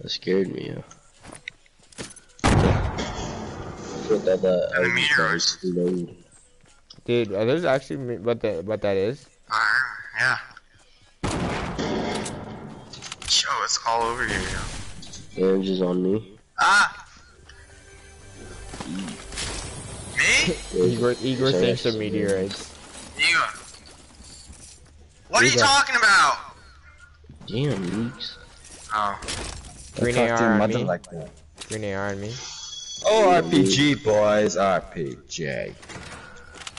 That scared me, yo. What that, that, And the meteors. Dude, are those actually me- what that what that is? Uh, yeah. Yo, it's all over here, yo. Orange is on me. Ah! Me? Igor, Igor Sorry, thinks of sorry. meteorites. You. What are you Igor. talking about? Damn, leaks. Oh. Green Don't talk to AR on mother me. like that. Green AR on me. Oh, RPG, boys. RPG.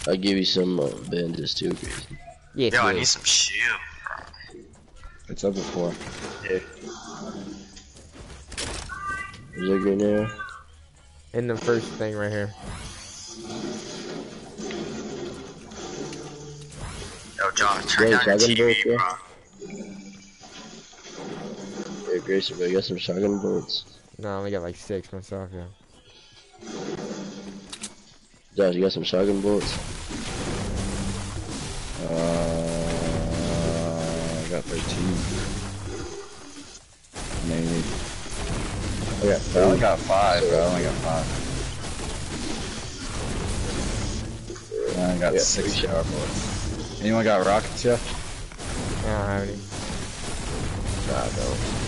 I'll give you some uh, bandages too, Gracie. Yes, Yo, I need some shield. It's over for. Is there green arrow? In the first thing right here. Yo, John, turn Yo, down your shotgun bolt, TV, bro. bro. Hey, Gracie, bro, you got some shotgun bullets? No, I only got like six myself, yeah. Josh, you got some shotgun bullets? Uh, I got 13. Maybe. I, got, I only got 5, bro. I only got 5. I only got Yeah, 6 three shower bullets. Anyone got rockets yet? I don't have any. Nah, no.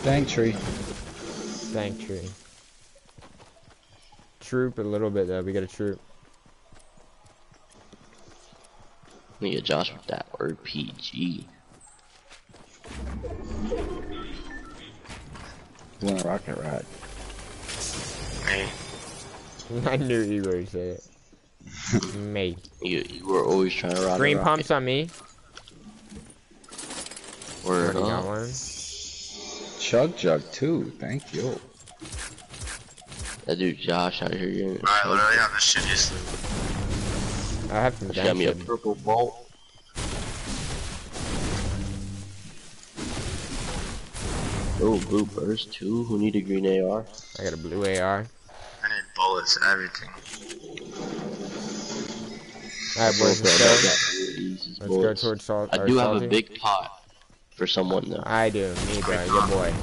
Thank tree. Thank tree. Troop a little bit though. We got a troop. Look at Josh with that RPG. You want a rocket ride? Me. I knew Igor would say it. Me. You, you were always trying to ride Green pumps on me. Word Already got up. one. Chug Jug too. Thank you. That dude Josh out here getting I literally have the shittiest loot. I have some got me a purple bolt. Oh, blue burst too. Who need a green AR? I got a blue AR. I need bullets, everything. Alright, boys, let's go. Let's Let's go towards salt. I do have salty. a big pot for someone though. I do. Me, bro. Good boy.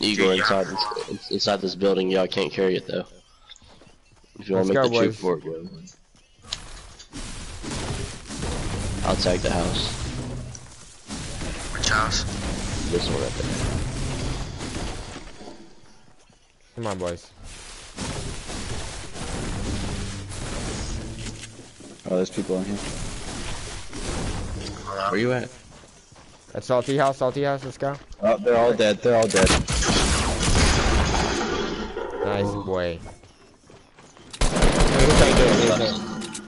You go inside this inside this building. Y'all can't carry it though. If you want to make go, the troop for it, go. I'll tag the house. Which house? This one right there. Come on, boys. Oh, there's people in here. Where you at? At Salty House, Salty House, let's go. Oh, they're all dead. They're all dead. Nice boy. Wait, who's trying to do it? Who's it?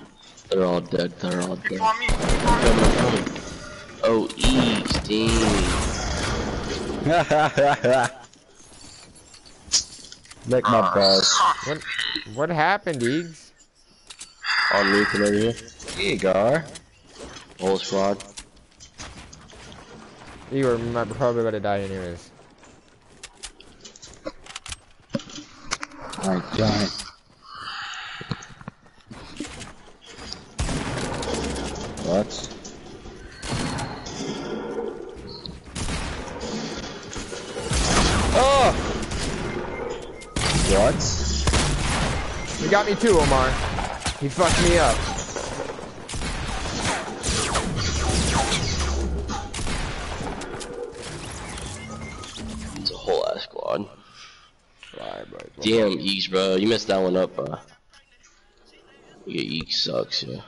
They're all dead. They're all dead. People on me. Coming, I'm coming. Oh, ease, dang. Lick my ah, balls. What, what happened, Eags? On me, come over here. Igor. Whole squad. You were probably about to die anyways. Alright, giant. What? Oh! What? You got me too, Omar. He fucked me up. It's a whole ass squad. Damn, Eeks, bro. You messed that one up, bro. Yeah, Eeks sucks, yeah.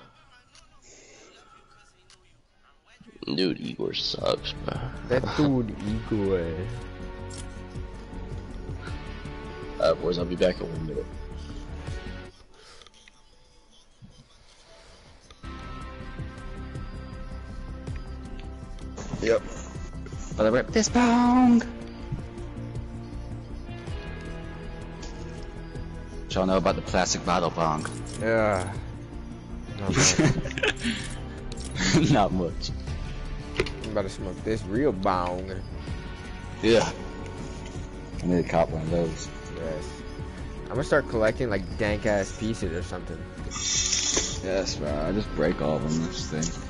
Dude, Igor sucks, bro. That dude, Igor. Alright, boys, I'll be back in one minute. Yep. But I rip this bong. Y'all know about the plastic bottle bong? Yeah. Not much. Not much. I'm about to smoke this real bong. Yeah. I need to cop one of those. Yes. I'm gonna start collecting like dank ass pieces or something. Yes, bro. I just break all of them. This thing.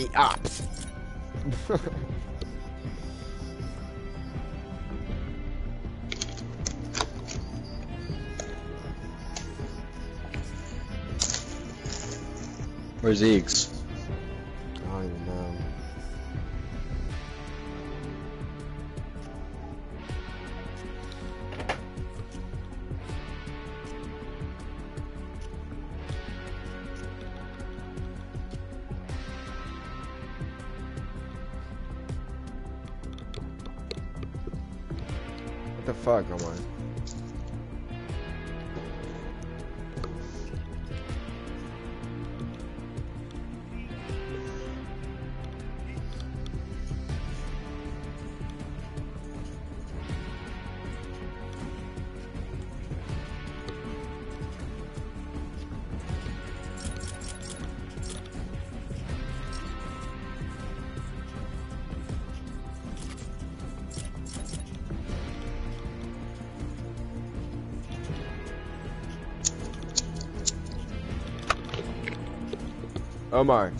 Stormy ops. Where's Eeks? Omar.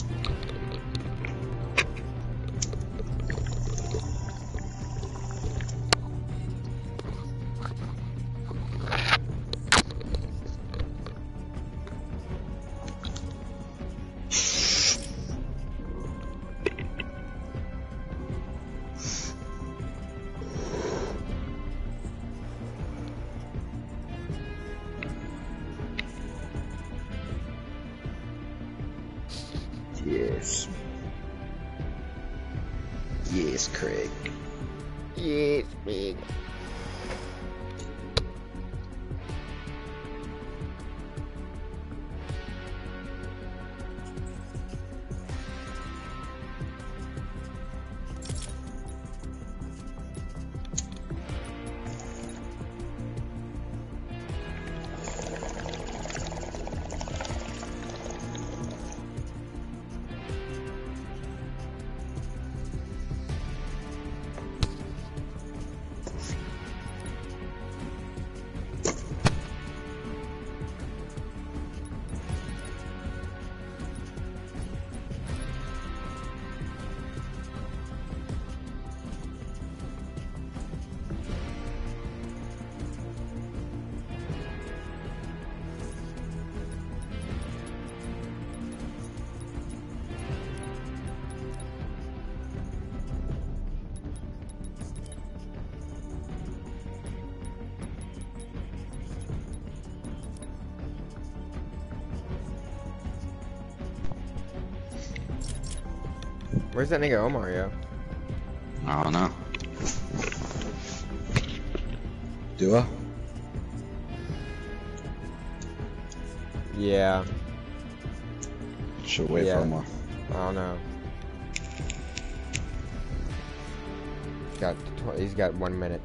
Where's that nigga Omar, yo? I don't know. Do I? Yeah, Should wait Yeah. for more. I don't know. Got tw- he's got one minute.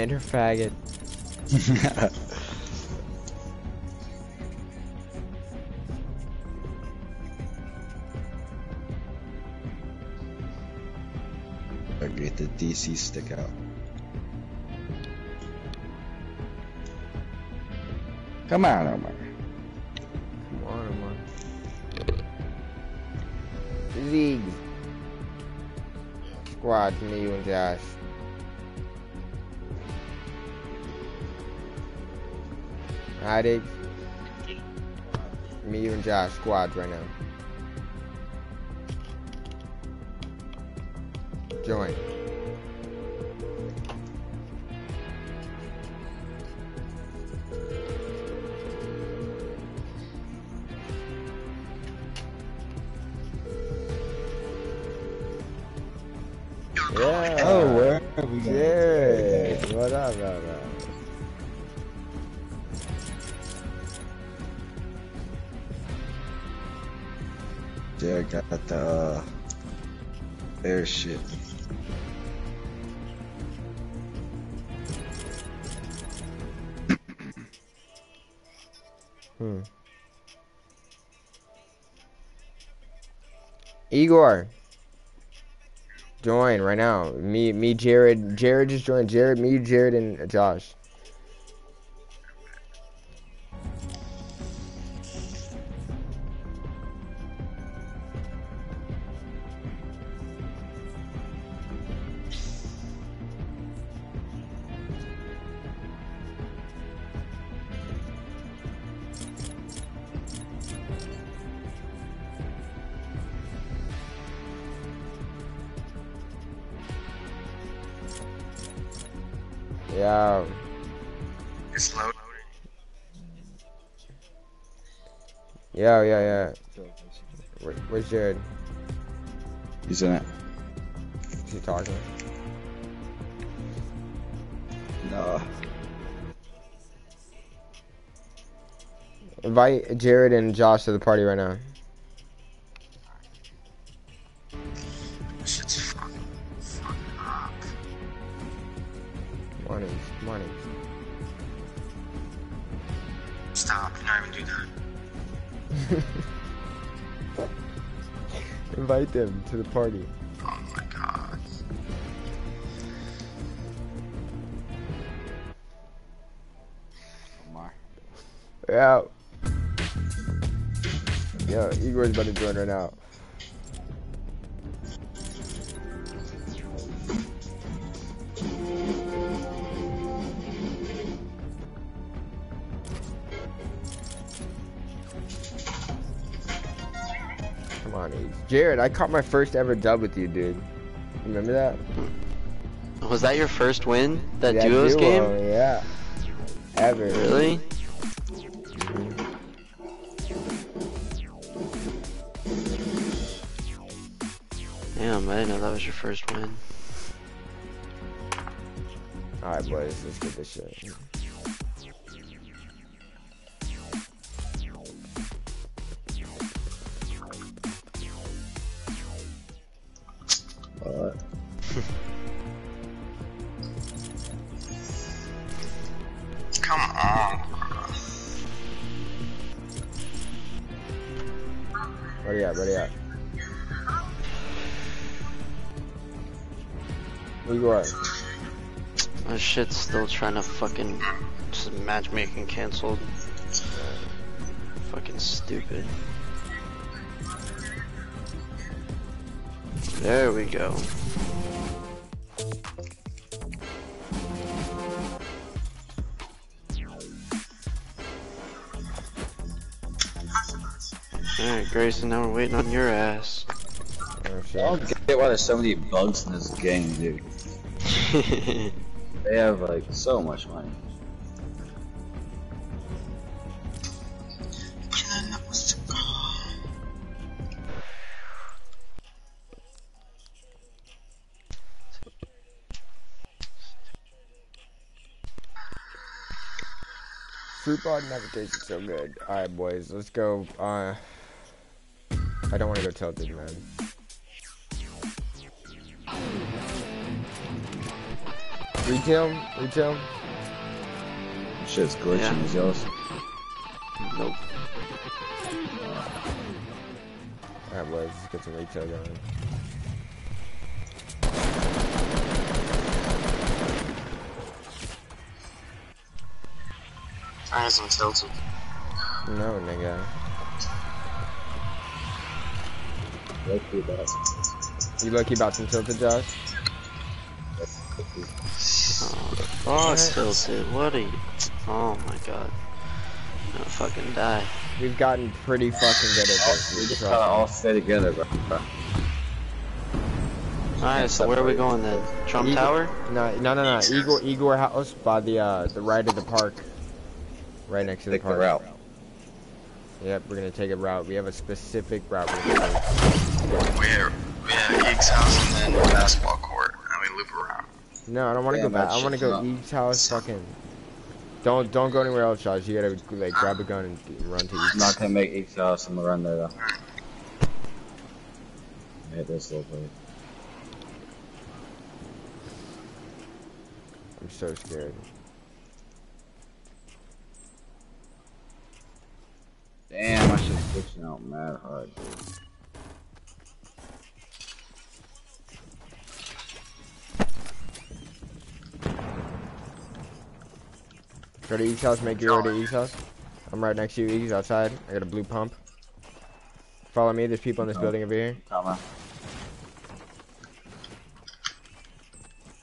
Commander faggot. I get the DC stick out. Come on, Omar. Come on, Omar. Zeke. Squad, me, you, and Josh. Diggs. Me, you, and Josh. squad right now. Join. Igor. Join right now. Me, me, Jared. Jared just joined. Jared, me, Jared, and Josh. Yeah. It's loading. Yeah, yeah, yeah. Where, where's Jared? He's in it. Is he talking? No. Invite Jared and Josh to the party right now. Invite them to the party. Oh my god. Omar. Yeah. Yeah, Igor's about to join right now. Jared, I caught my first ever dub with you, dude. Remember that? Was that your first win? That yeah, duos duo, game? Yeah. Ever. Really? Damn, I didn't know that was your first win. Alright, boys, let's get this shit. Still trying to fucking just matchmaking canceled. Fucking stupid. There we go. Alright, Grayson, now we're waiting on your ass. Oh, I don't get why there's so many bugs in this game, dude. They have like so much money. Fruit bar never tasted so good. Alright, boys, let's go. Uh, I don't want to go tilted, man. Retail? Retail? Shit's glitching, Yeah. is yours? Nope. That was. Let's get some retail going. Eyes and tilted. No, nigga. Lucky that. You lucky about some tilted, Josh? Oh, fuck tilted. What are you? Oh my god. I'm gonna fucking die. We've gotten pretty fucking good at this. We just trust gotta all stay together, bro. Alright, so where are we going then? Trump Eagle- Tower? No, no, no, no. Igor, Igor House by the uh, the right of the park, right next to the Take the park. route. Yep, we're gonna take a route. We have a specific route. We're gonna take. We have, we have Eek's house and then the basketball court, and we loop around. No, I don't want to go back. I want to go Eve's house. Fucking. Don't don't go anywhere else, Josh. You gotta like grab a gun and run to I'm not gonna make each house. I'm gonna run there though. Hit this little place. I'm so scared. Damn, my shit's glitching out mad hard, dude. Go to Eve's house. Make your way to Eve's house. I'm right next to you, Eve's outside. I got a blue pump. Follow me. There's people in this Oh. building over here. Coming.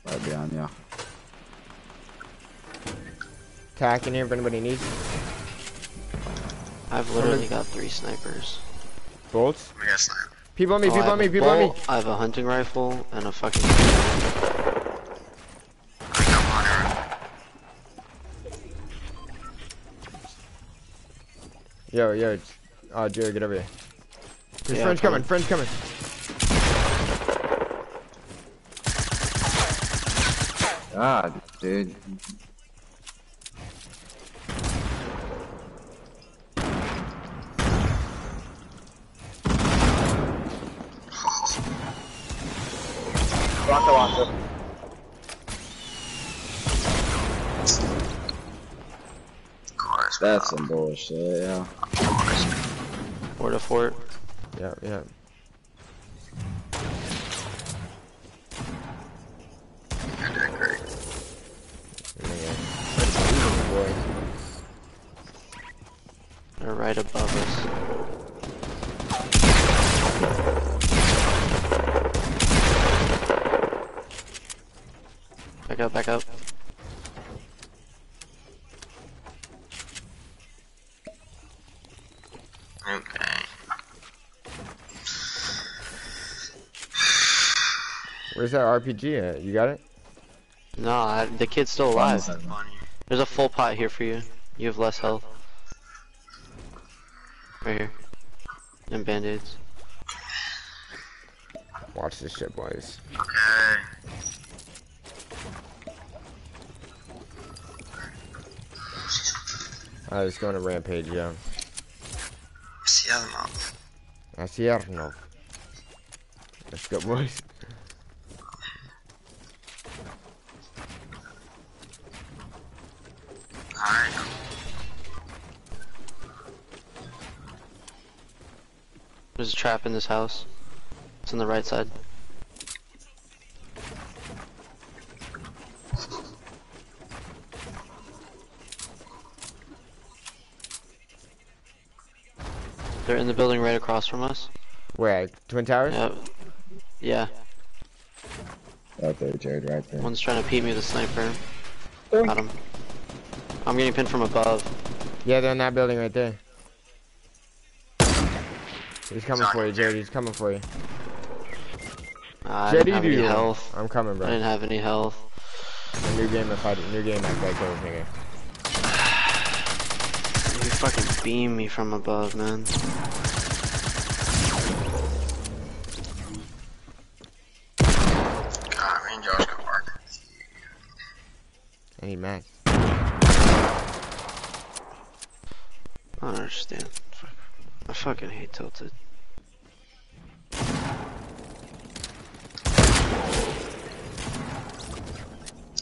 Right behind you. Tack in here if anybody needs. I've literally got three snipers. Bolts. We got snipe. People on me. Oh, I People have on me. a People on me. I have a hunting rifle and a fucking. I got one Yo, yo. Oh, Jerry, get over here. His Yeah, friend's coming. coming. Friend's coming. God, dude. Rocket launcher. That's some bullshit, yeah. Fort to fort. Yeah, yeah. You're doing great. Nigga. Boy. They're right above us. Back up, back up. Where's that RPG at? You got it? No, I, the kid's still alive. There's a full pot here for you. You have less health. Right here. And band-aids. Watch this shit, boys. Okay. Oh, I was going to rampage, yo. Cielo. Asierno. Let's go, boys. There's a trap in this house. It's on the right side. They're in the building right across from us. Where? Twin Towers? Yep. Yeah, Right there, Jared, right there. one's trying to peek me with a sniper. Oh. Got him. I'm getting pinned from above. Yeah, they're in that building right there. He's coming for you, Jared. He's coming for you. I Jetty didn't have any health. I'm coming, bro. I didn't have any health. A New game if I new game act like those nigga. You fucking beam me from above, man. God, me and Josh could work. I need max. I don't understand. I fucking hate tilted.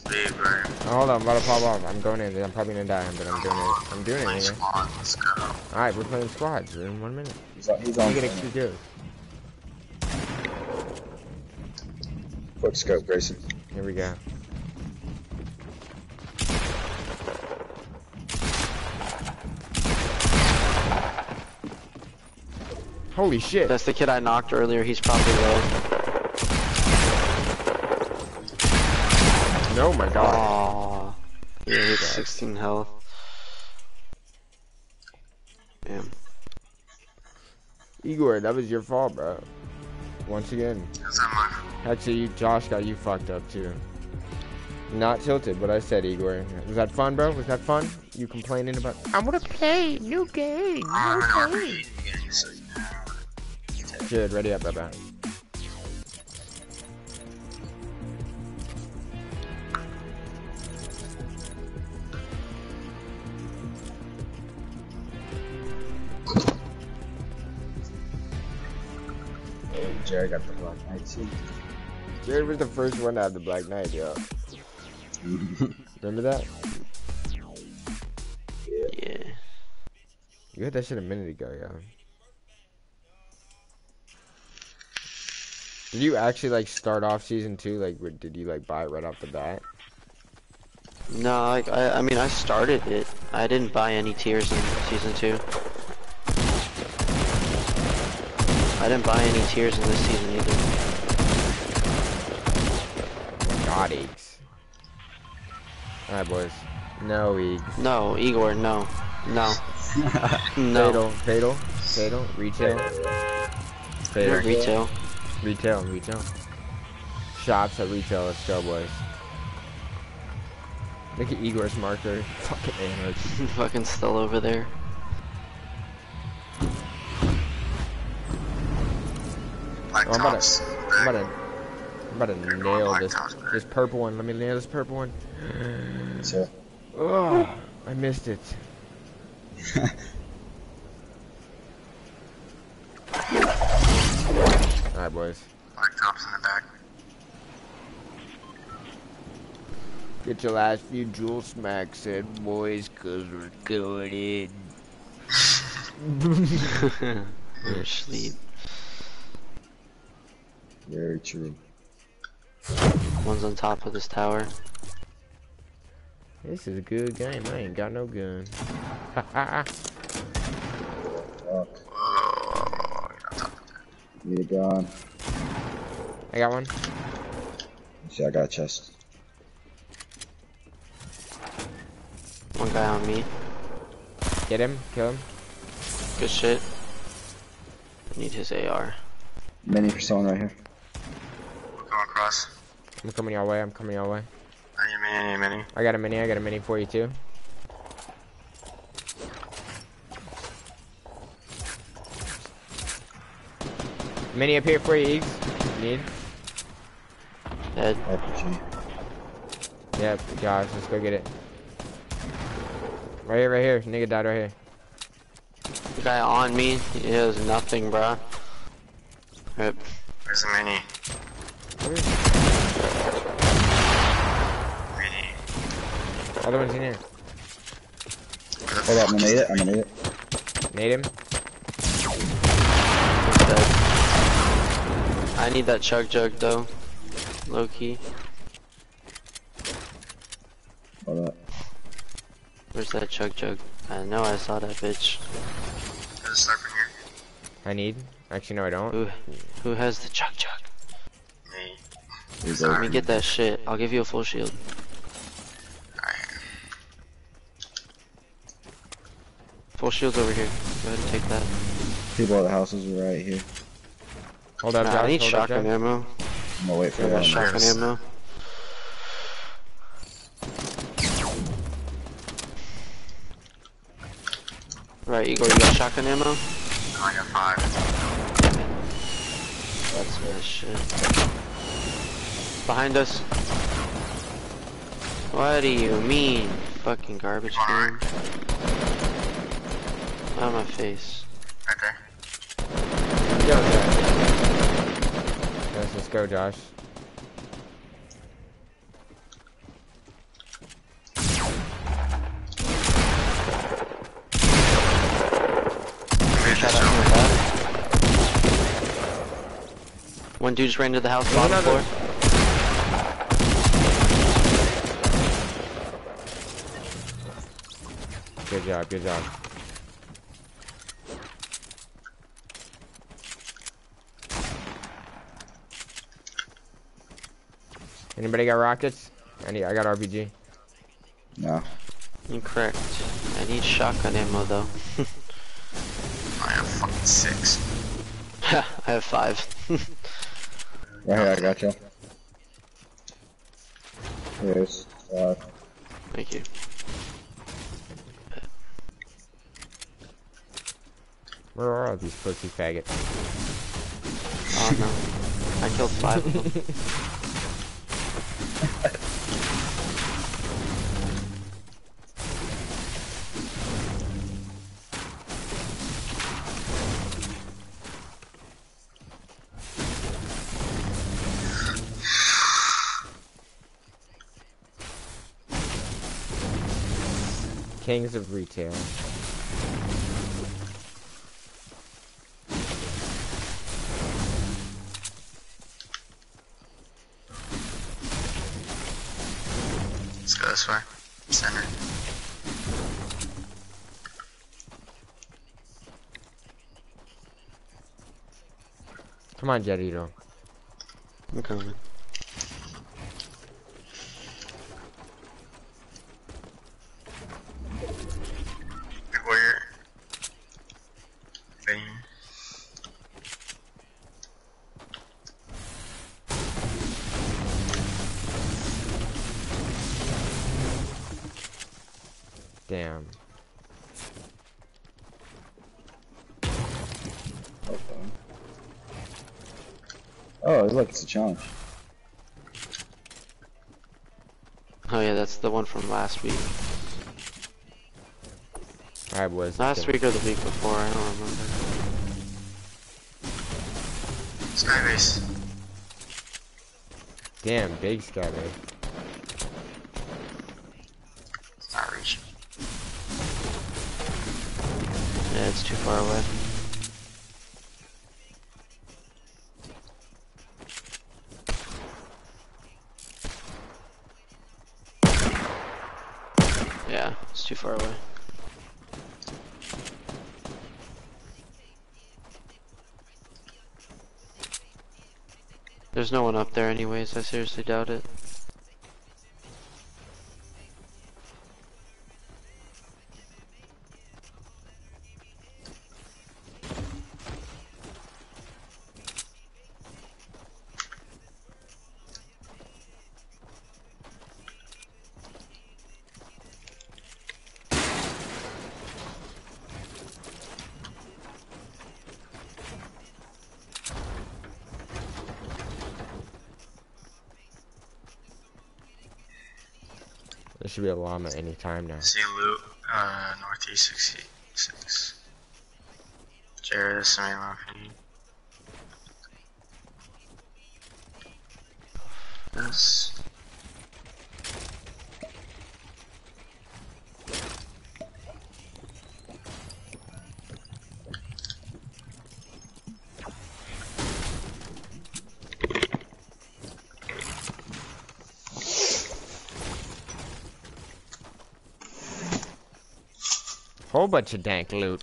We leave, bro. Hold on, I'm about to pop off. I'm going in. I'm probably gonna die, but I'm doing it. I'm doing it anyway. squad, let's go. Alright, we're playing squads in one minute. He's on, he's You on get extra kills. quick scope, Grayson. Here we go. Holy shit. That's the kid I knocked earlier. He's probably low. No, my god. Aww. Yeah, he had 16 health. Damn. Igor, that was your fault, bro. Once again. Is that my Actually, you, Josh got you fucked up too. Not tilted, but I said Igor. Was that fun, bro? Was that fun? You complaining about? I want to play new game. New game. RPG game, so you know. Good, ready up, bye Hey, Jared got the Black Knight too. Jared was the first one to have the Black Knight, yo. Remember that? Yeah. You had that shit a minute ago, yo. Did you actually like start off season two? Like, did you like buy it right off the bat? No, like I, I mean, I started it. I didn't buy any tiers in season two. I didn't buy any tears in this season either. God, Eeks. Alright, boys. No, Eeks. No, Igor, no, no, no. Fatal, fatal, fatal, retail. Fatal, Retail. retail, retail. Shops at retail, let's go, boys. Look at Igor's marker. Fucking anarchy. Fucking still over there. Black Oh, I'm about to, I'm about to, I'm about to nail this, this purple one. Let me nail this purple one. So, Oh, I missed it. Alright, boys. Black tops in the back. Get your last few jewel smacks in, boys, cause we're going in. Or sleep. Very true. One's on top of this tower. This is a good game. I ain't got no gun. Fuck. Whoa, you're on top of that. Need a gun. I got one. See, I got a chest. One guy on me. Get him. Kill him. Good shit. I need his AR. Mini for someone right here. We're going across. I'm coming your way. I'm coming your way. I need mini, I need mini. I got a mini. I got a mini for you too. Mini up here for you, Eags. Need? Dead. RPG. Yep, Josh, let's go get it. Right here, right here. Nigga died right here. The guy on me, he has nothing, bruh. Rip. Where's the mini? Mini. Other one's in here. Hold up, I'm gonna need it. I'm gonna need it. Nade him. He's dead. I need that chug jug though. Low key. Hold up. Where's that chug jug? I know I saw that bitch. There's a sniper here. I need. Actually, no, I don't. Who who has the chug jug? Me. He's Let me get that shit. I'll give you a full shield. Full shield's over here. Go ahead and take that. People at the houses are right here. Hold up, Nah, Josh. I need hold shotgun Josh. ammo. I'm gonna wait for that. shotgun Yes. ammo. Right, Igor, you got shotgun ammo? No, I got five. That's my shit. Behind us. What do you mean, fucking garbage can? On my face. Right there. Josh. Let's go, Josh. One dude just ran into the house bottom floor. Good job, good job. Anybody got rockets? I need. I got RPG. No. Incorrect. I need shotgun ammo though. I have fucking six. I have five. Right here, I got you. Here's, uh, Thank you. Where are all these pussy faggots? Oh no. I killed five of them. Kings of retail. Come on, Jetito. I'm Oh, look, it's a challenge. Oh yeah, that's the one from last week. I was. Last week or the week before, I don't remember. Skybase. Damn, big scatter. It's not reaching. Yeah, it's too far away. Yeah, it's too far away. There's no one up there anyways, I seriously doubt it. There should be a llama any time now. See loot. Uh, northeast 66. Jared, that's something wrong for you. Yes. Whole bunch of dank loot.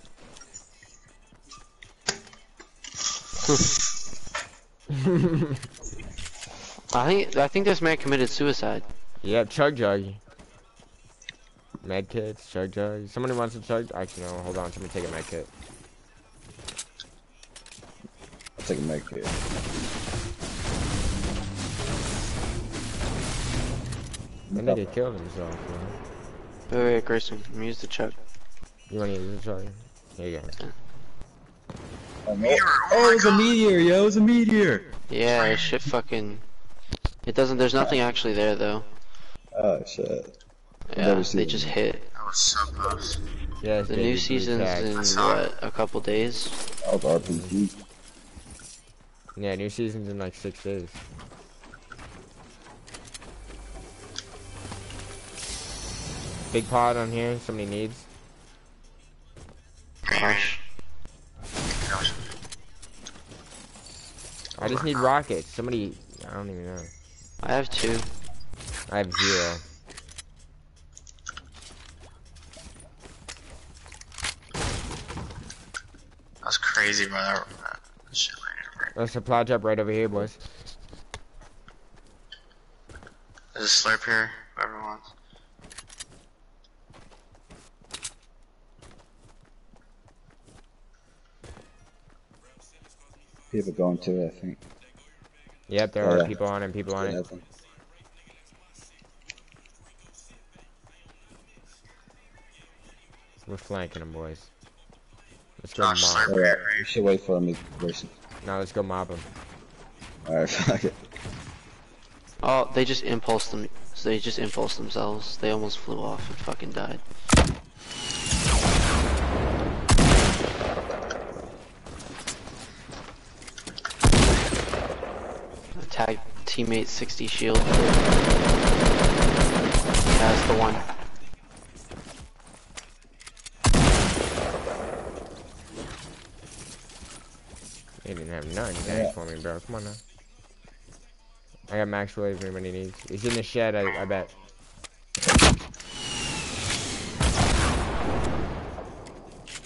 I think I think this man committed suicide. Yeah, chug jug. Med kits, chug jug. Somebody wants a chug? Actually, no. Hold on. Somebody take a med kit. I'll take a med kit. That nigga killed himself, man. Wait, wait, Grayson, use the chuck. You want to use the chug? Here you go. Oh. Meteor, oh oh it was a meteor, yo, it was a meteor! Yeah, shit fucking. It doesn't. There's nothing actually there though. Oh, shit. Yeah, they it. just hit. That was so close. Yeah, The new season's tag. in what a couple days. That was RPG. Yeah, new season's in like six days. Big pod on here. Somebody needs. Gosh. Gosh. I just need rockets. Somebody, I don't even know. I have two. I have zero. That's crazy, bro. That, that shit right here, A supply drop right over here, boys. bro. There's a slurp here. Whoever People going to it, I think. Yep, there Oh, are yeah. people on it, people on Yeah, it. We're flanking them, boys. Let's go Josh, mob. slurp here. You should wait for him to versus. Now let's go mob them. Alright, fuck it. Oh, they just impulsed them. So they just impulsed themselves. They almost flew off and fucking died. Tag teammate 60 shield. That's the one. They didn't have none. Yeah. for me, bro. Come on now. I got max wave if anybody needs. He's in the shed, I, I bet.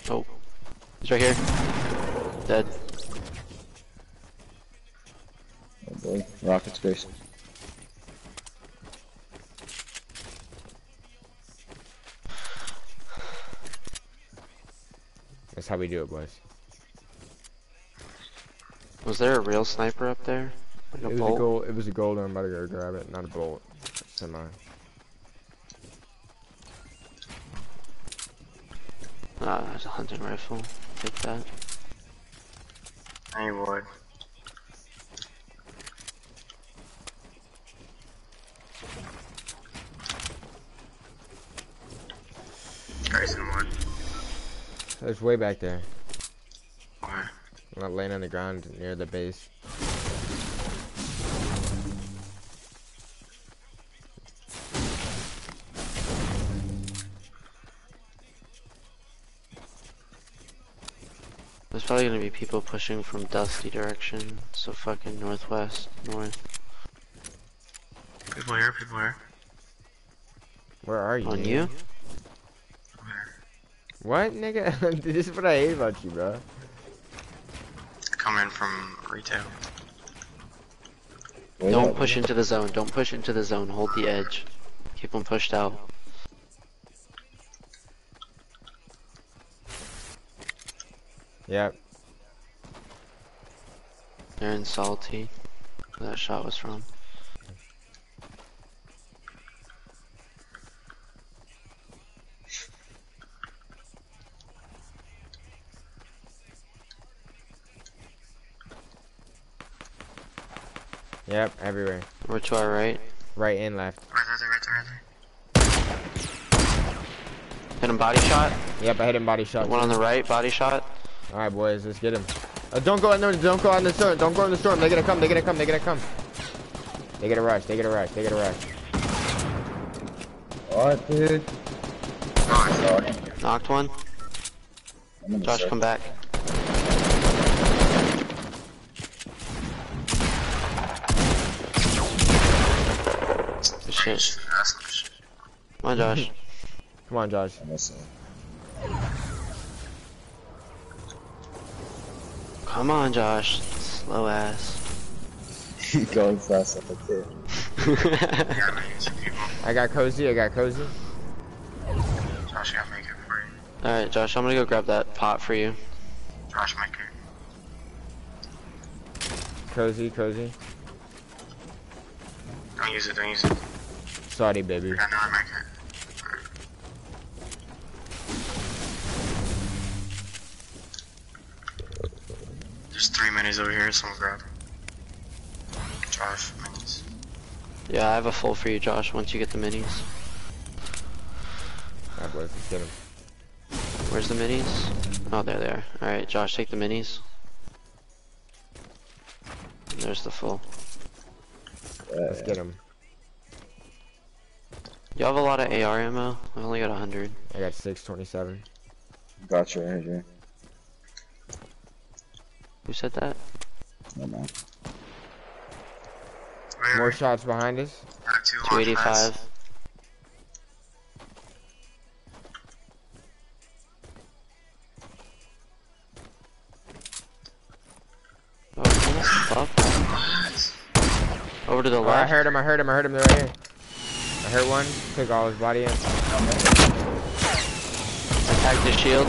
Oh. He's right here. Dead. Boy. Rockets, Grace. That's how we do it, boys. Was there a real sniper up there? Like a It was bolt? a gold. It was a gold. I'm about to go grab it. Not a bolt. Semi. Ah, there's a hunting rifle. Take that. Any wood. It's way back there. Where? I'm not laying on the ground near the base. There's probably gonna be people pushing from dusty direction, so fucking northwest, north. People here, people here. Where are you? On nigga? you? Where? What, nigga? this is what I hate about you, bro. Coming from retail. Wait Don't up, push into the zone. Don't push into the zone. Hold the edge. Keep them pushed out. Yep. They're in salty. Where that shot was from. Yep. Everywhere. Over to our right. Right and left. Right there, right there, right there. Hit him body shot. Yep. I hit him body shot. One on the right, body shot. All right, boys. Let's get him. Uh, don't go in there. Don't go on the storm. Don't go in the storm. They're gonna come. They're gonna come. They're gonna come. They get a rush. They get a rush. They get a rush. What, dude? Sorry. Knocked one. I'm in the Josh, come back. Good shit. That's some shit. Come on, Josh. Come on, Josh. Come on, Josh. Slow ass. Going fast up a kid. I you. I got cozy. I got cozy. Josh, you gotta make it for you. Alright, Josh, I'm gonna go grab that pot for you. Josh, make it. Cozy. Cozy. Don't use it, don't use it. Sorry, baby. Yeah, no, I make There's three minis over here, someone grab. Josh, minis. Yeah, I have a full for you, Josh, once you get the minis. All right, boys. Let's get him. Where's the minis? Oh, there they are. Alright, Josh, take the minis. There's the full. Let's get him. You have a lot of AR ammo? I've only got 100. I got 627. Gotcha right here. Who said that? No man. More shots behind us. I two 285. Oh, what the fuck? Over to the Oh, I heard him, I heard him, I heard him, they're right here. I heard one, took all his body in. Attacked his shield.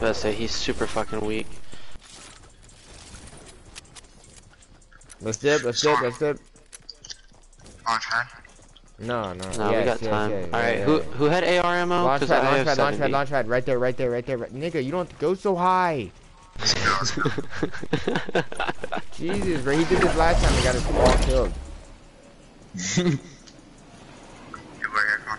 Let's say he's super fucking weak. Let's dip, let's dip, let's dip. Launch pad. No, no. No, we got yes, time. yes, Alright, yeah, who who had AR ammo? Launch 'Cause pad, I launch pad, launch pad, launch pad, right there, right there, right there. Right. Nigga, you don't have to go so high. Let's go, let's go. Jesus, bro, he did this last time He got us all killed. People are here, come on.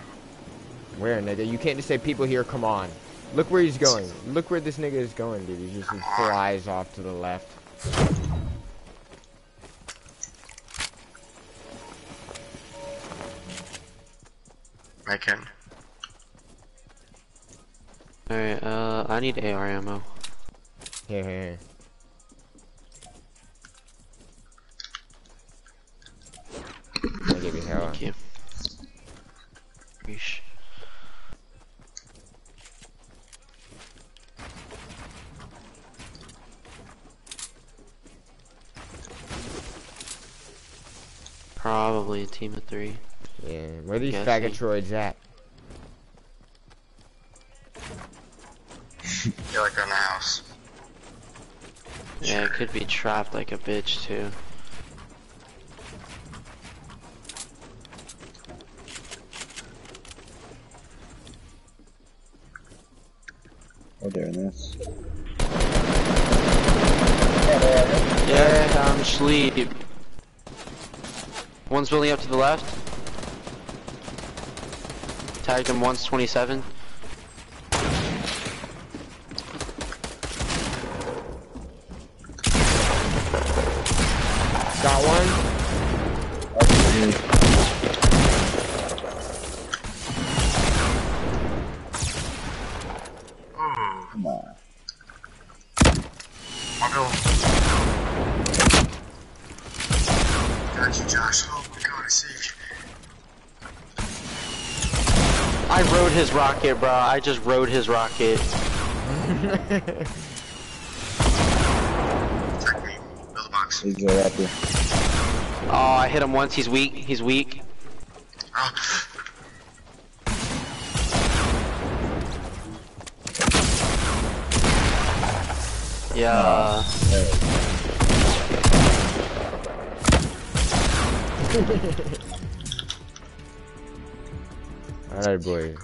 Where, nigga? You can't just say people here, come on. Look where he's going. Look where this nigga is going, dude. He just flies off to the left. Make can. Alright, uh, I need AR ammo. Here, here, here. I'll give you hell. Thank you. Yeesh. Probably a team of three. Yeah, where these Guessing. faggotroids at? feel like they're in the house. Yeah, it could be trapped like a bitch too. Oh, there it is. Yeah, I'm sleep. One's building up to the left. Tagged him once, 27. Rocket, bro. I just rode his rocket. Check. Build a box. He's right up here. Oh, I hit him once. He's weak. He's weak. Yeah. Alright, boy.